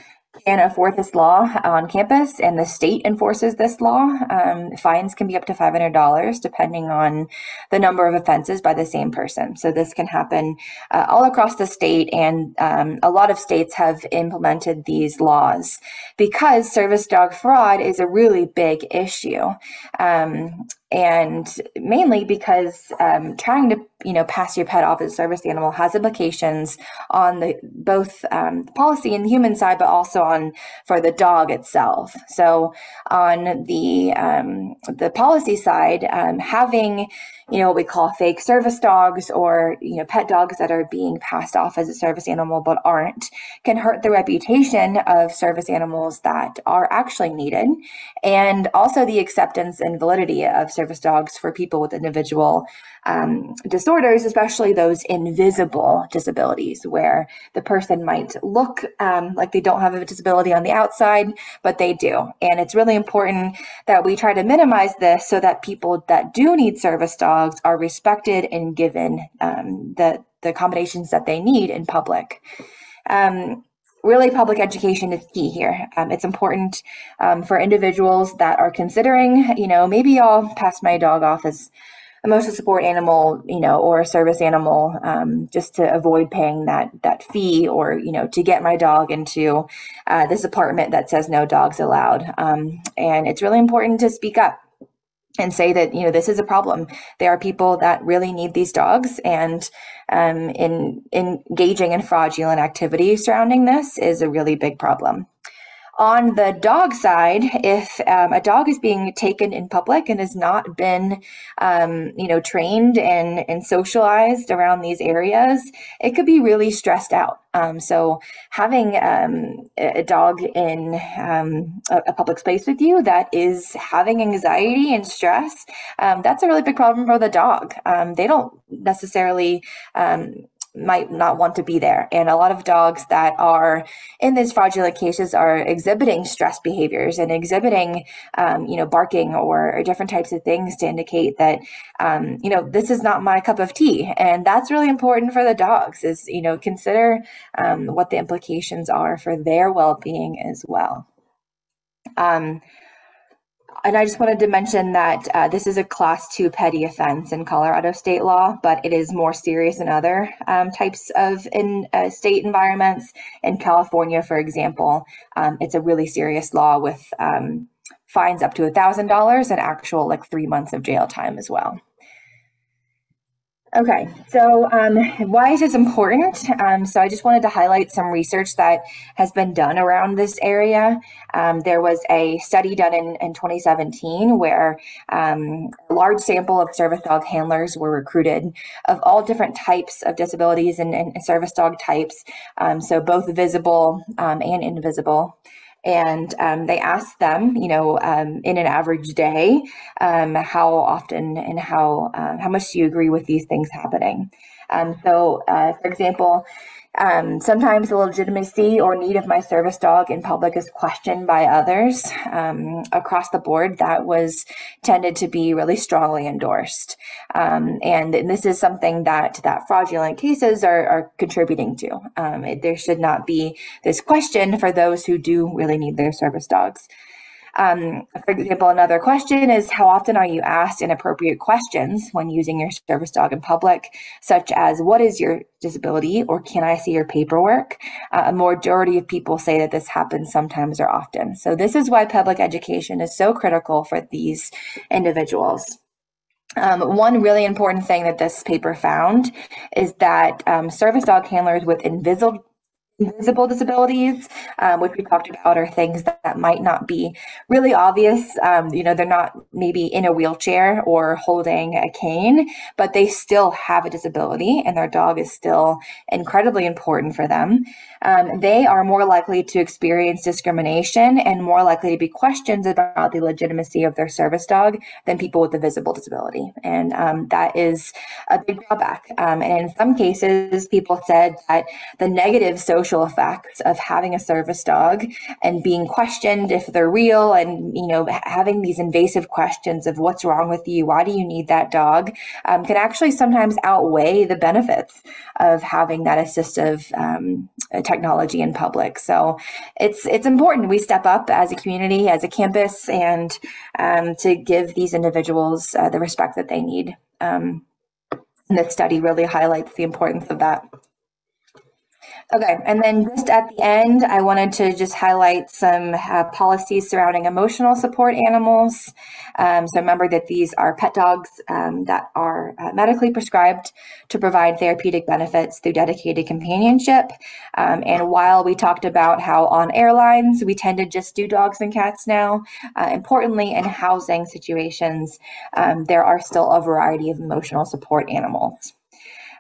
can enforce this law on campus, and the state enforces this law. Um, fines can be up to $500 depending on the number of offenses by the same person. So this can happen uh, all across the state, and um, a lot of states have implemented these laws because service dog fraud is a really big issue. Um, and mainly because um, trying to you know pass your pet off as a service animal has implications on the both um, the policy and the human side but also on for the dog itself. So on the um, the policy side um, having you know what we call fake service dogs or you know pet dogs that are being passed off as a service animal but aren't can hurt the reputation of service animals that are actually needed and also the acceptance and validity of service dogs for people with individual um, disorders, especially those invisible disabilities where the person might look um, like they don't have a disability on the outside, but they do. And it's really important that we try to minimize this so that people that do need service dogs are respected and given um, the, the accommodations that they need in public. Um, really public education is key here. Um, it's important um, for individuals that are considering, you know, maybe I'll pass my dog off as a emotional support animal, you know, or a service animal, um, just to avoid paying that that fee, or you know, to get my dog into uh, this apartment that says no dogs allowed. Um, and it's really important to speak up and say that you know this is a problem. There are people that really need these dogs, and um, in, in engaging in fraudulent activity surrounding this is a really big problem. On the dog side, if um, a dog is being taken in public and has not been, um, you know, trained and, and socialized around these areas, it could be really stressed out. Um, so having um, a dog in um, a, a, public space with you that is having anxiety and stress, um, that's a really big problem for the dog. they don't necessarily might not want to be there. And a lot of dogs that are in these fraudulent cases are exhibiting stress behaviors and exhibiting, um, you know, barking or, or, different types of things to indicate that, um, you know, this is not my cup of tea. And that's really important for the dogs is, you know, consider um, what the implications are for their well-being as well. And I just wanted to mention that uh, this is a class two petty offense in Colorado state law, but it is more serious in other um, types of in uh, state environments. In California, for example, um, it's a really serious law with um, fines up to a thousand dollars and actual like three months of jail time as well. Okay, so um, why is this important? Um, so I just wanted to highlight some research that has been done around this area. Um, there was a study done in, in 2017 where um, a large sample of service dog handlers were recruited of all different types of disabilities and, and service dog types, um, so both visible um, and invisible and um, they asked them, you know, um, in an average day, um, how often and how uh, how much do you agree with these things happening? Um, so, uh, for example, um, sometimes the legitimacy or need of my service dog in public is questioned by others um, across the board. That was tended to be really strongly endorsed, um, and, and, this is something that that fraudulent cases are, are contributing to. Um, it, there should not be this question for those who do really need their service dogs. Um, for example, another question is how often are you asked inappropriate questions when using your service dog in public, such as what is your disability or can I see your paperwork? Uh, a majority of people say that this happens sometimes or often. So this is why public education is so critical for these individuals. Um, one really important thing that this paper found is that um, service dog handlers with invisible invisible disabilities, um, which we talked about, are things that, that might not be really obvious. Um, you know, they're not maybe in a wheelchair or holding a cane, but they still have a disability and their dog is still incredibly important for them. Um, they are more likely to experience discrimination and more likely to be questioned about the legitimacy of their service dog than people with a visible disability. And um, that is a big drawback. Um, and in some cases, people said that the negative social effects of having a service dog and being questioned if they're real and you know having these invasive questions of what's wrong with you why do you need that dog um, can actually sometimes outweigh the benefits of having that assistive um, technology in public. So it's it's important we step up as a community as a campus and um, to give these individuals uh, the respect that they need. Um, and this study really highlights the importance of that Okay, and then just at the end, I wanted to just highlight some uh, policies surrounding emotional support animals. Um, so remember that these are pet dogs um, that are uh, medically prescribed to provide therapeutic benefits through dedicated companionship. Um, and while we talked about how on airlines we tend to just do dogs and cats now, uh, importantly in housing situations, um, there are still a variety of emotional support animals.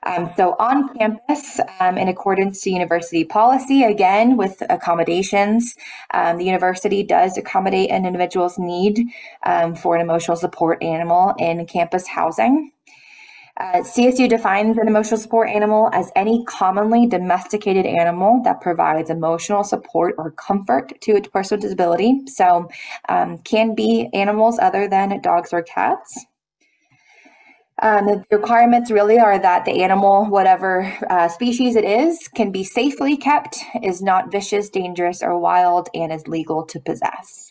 Um, so on campus, um, in accordance to university policy, again with accommodations, um, the university does accommodate an individual's need um, for an emotional support animal in campus housing. Uh, CSU defines an emotional support animal as any commonly domesticated animal that provides emotional support or comfort to a person with disability. So, um, can be animals other than dogs or cats. Um, the requirements really are that the animal, whatever uh, species it is, can be safely kept, is not vicious, dangerous, or wild, and is legal to possess.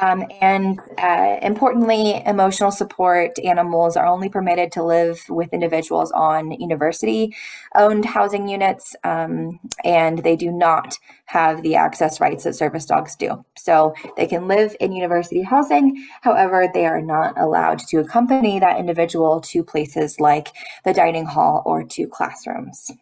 Um, and uh, importantly, emotional support animals are only permitted to live with individuals on university owned housing units, um, and they do not have the access rights that service dogs do. So they can live in university housing, however, they are not allowed to accompany that individual to places like the dining hall or to classrooms.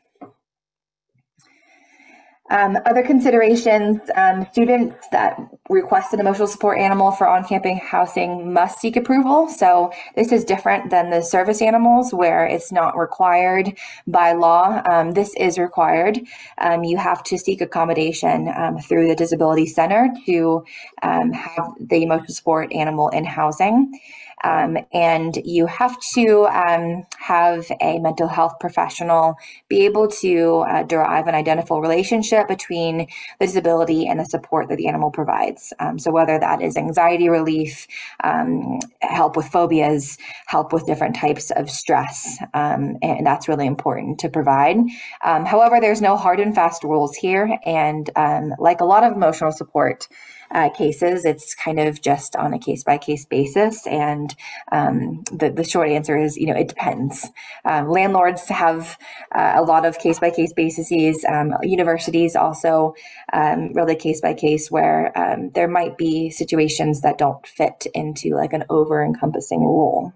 Um, other considerations um, students that request an emotional support animal for on camping housing must seek approval. So, this is different than the service animals where it's not required by law. Um, this is required. Um, you have to seek accommodation um, through the Disability Center to um, have the emotional support animal in housing. Um, and you have to um, have a mental health professional be able to uh, derive an identifiable relationship between the disability and the support that the animal provides. Um, so, whether that is anxiety relief, um, help with phobias, help with different types of stress, um, and that's really important to provide. Um, however, there's no hard and fast rules here, and like a lot of emotional support, uh, cases. It's kind of just on a case by case basis. And um, the, the short answer is, you know, it depends. Um, landlords have uh, a lot of case by case bases. Um, universities also um, really case by case where um, there might be situations that don't fit into like an over encompassing rule.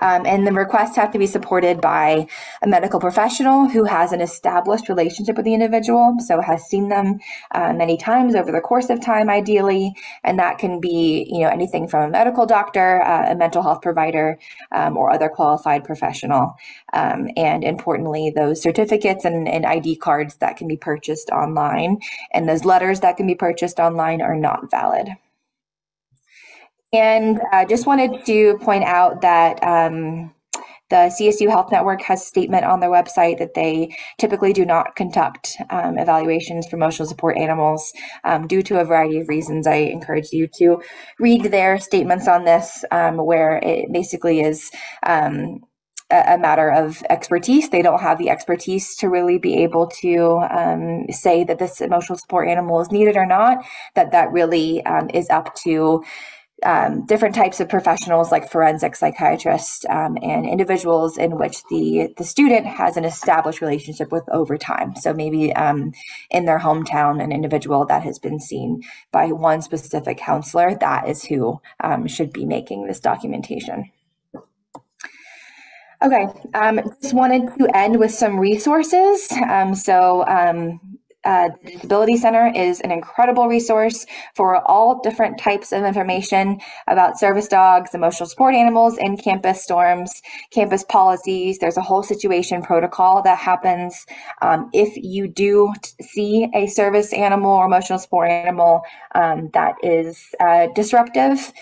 Um, and the requests have to be supported by a medical professional who has an established relationship with the individual, so has seen them uh, many times over the course of time, ideally. And that can be, you know, anything from a medical doctor, uh, a mental health provider, um, or other qualified professional. Um, and importantly, those certificates and, and ID cards that can be purchased online and those letters that can be purchased online are not valid. And I uh, just wanted to point out that um, the CSU Health Network has a statement on their website that they typically do not conduct um, evaluations for emotional support animals um, due to a variety of reasons. I encourage you to read their statements on this, um, where it basically is um, a matter of expertise. They don't have the expertise to really be able to um, say that this emotional support animal is needed or not. That that really um, is up to um, different types of professionals like forensic psychiatrists um, and individuals in which the the student has an established relationship with over time. So maybe um, in their hometown, an individual that has been seen by one specific counselor, that is who um, should be making this documentation. Okay, um, just wanted to end with some resources. Um, so uh, the Disability Center is an incredible resource for all different types of information about service dogs, emotional support animals, in campus storms, campus policies. There's a whole situation protocol that happens um, if you do see a service animal or emotional support animal um, that is uh, disruptive.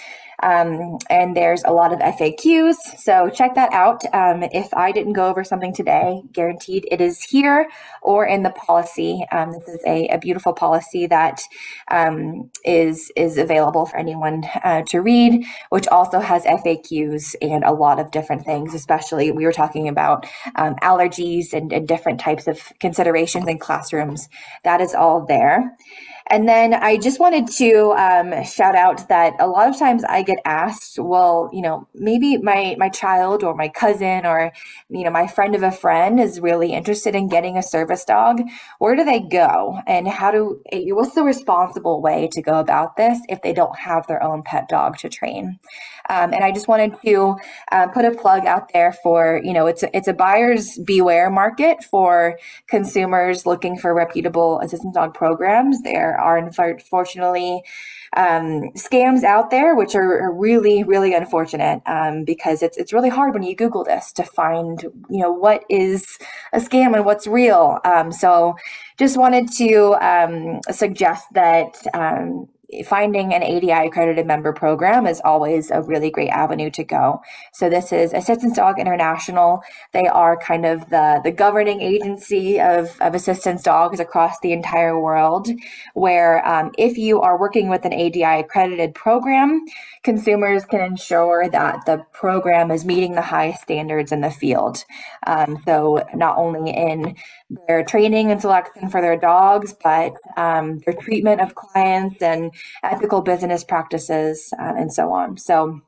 Um, and there's a lot of FAQs. So check that out. Um, if I didn't go over something today, guaranteed it is here or in the policy. Um, this is a, a, beautiful policy that um, is is available for anyone uh, to read, which also has FAQs and a lot of different things. Especially we were talking about um, allergies and, and different types of considerations in classrooms. That is all there. And then I just wanted to um, shout out that a lot of times I get asked, well, you know, maybe my my child or my cousin or you know my friend of a friend is really interested in getting a service dog. Where do they go, and how do what's the responsible way to go about this if they don't have their own pet dog to train? Um, and I just wanted to uh, put a plug out there for you know it's a, it's a buyer's beware market for consumers looking for reputable assistance dog programs. There are unfortunately um, scams out there, which are, really, really unfortunate um, because it's it's really hard when you Google this to find you know what is a scam and what's real. Um, so, just wanted to um, suggest that um, finding an ADI accredited member program is always a really great avenue to go. So this is Assistance Dog International. They are kind of the, the governing agency of, of assistance dogs across the entire world, where um, if you are working with an ADI accredited program, consumers can ensure that the program is meeting the highest standards in the field. Um, so not only in their training and selection for their dogs, but um, their treatment of clients and ethical business practices uh, and so on. So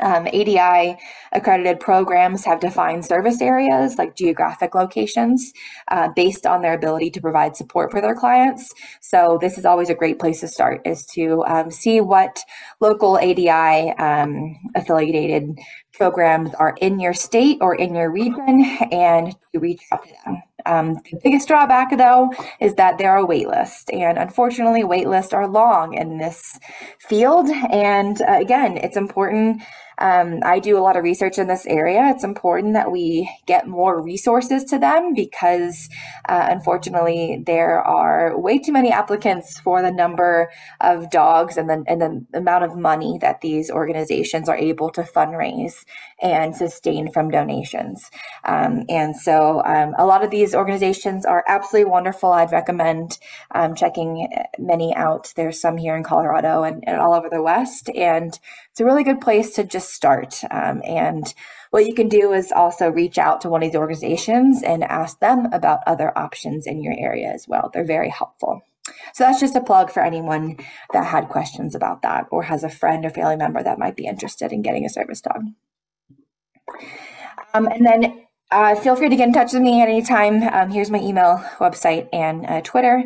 um, ADI accredited programs have defined service areas like geographic locations uh, based on their ability to provide support for their clients. So this is always a great place to start is to um, see what local ADI um, affiliated programs are in your state or in your region and to reach out to them. Um, the biggest drawback, though, is that there are wait lists, and unfortunately, wait lists are long in this field. And uh, again, it's important um, I do a lot of research in this area. It's important that we get more resources to them because, uh, unfortunately, there are way too many applicants for the number of dogs and the, and the amount of money that these organizations are able to fundraise and sustain from donations. Um, and so, um, a lot of these organizations are absolutely wonderful. I'd recommend um, checking many out. There's some here in Colorado and, and all over the West. And it's a really good place to just start. Um, and what you can do is also reach out to one of these organizations and ask them about other options in your area as well. They're very helpful. So that's just a plug for anyone that had questions about that or has a friend or family member that might be interested in getting a service dog. Um, and then uh, feel free to get in touch with me at any time. Um, here's my email, website, and uh, Twitter.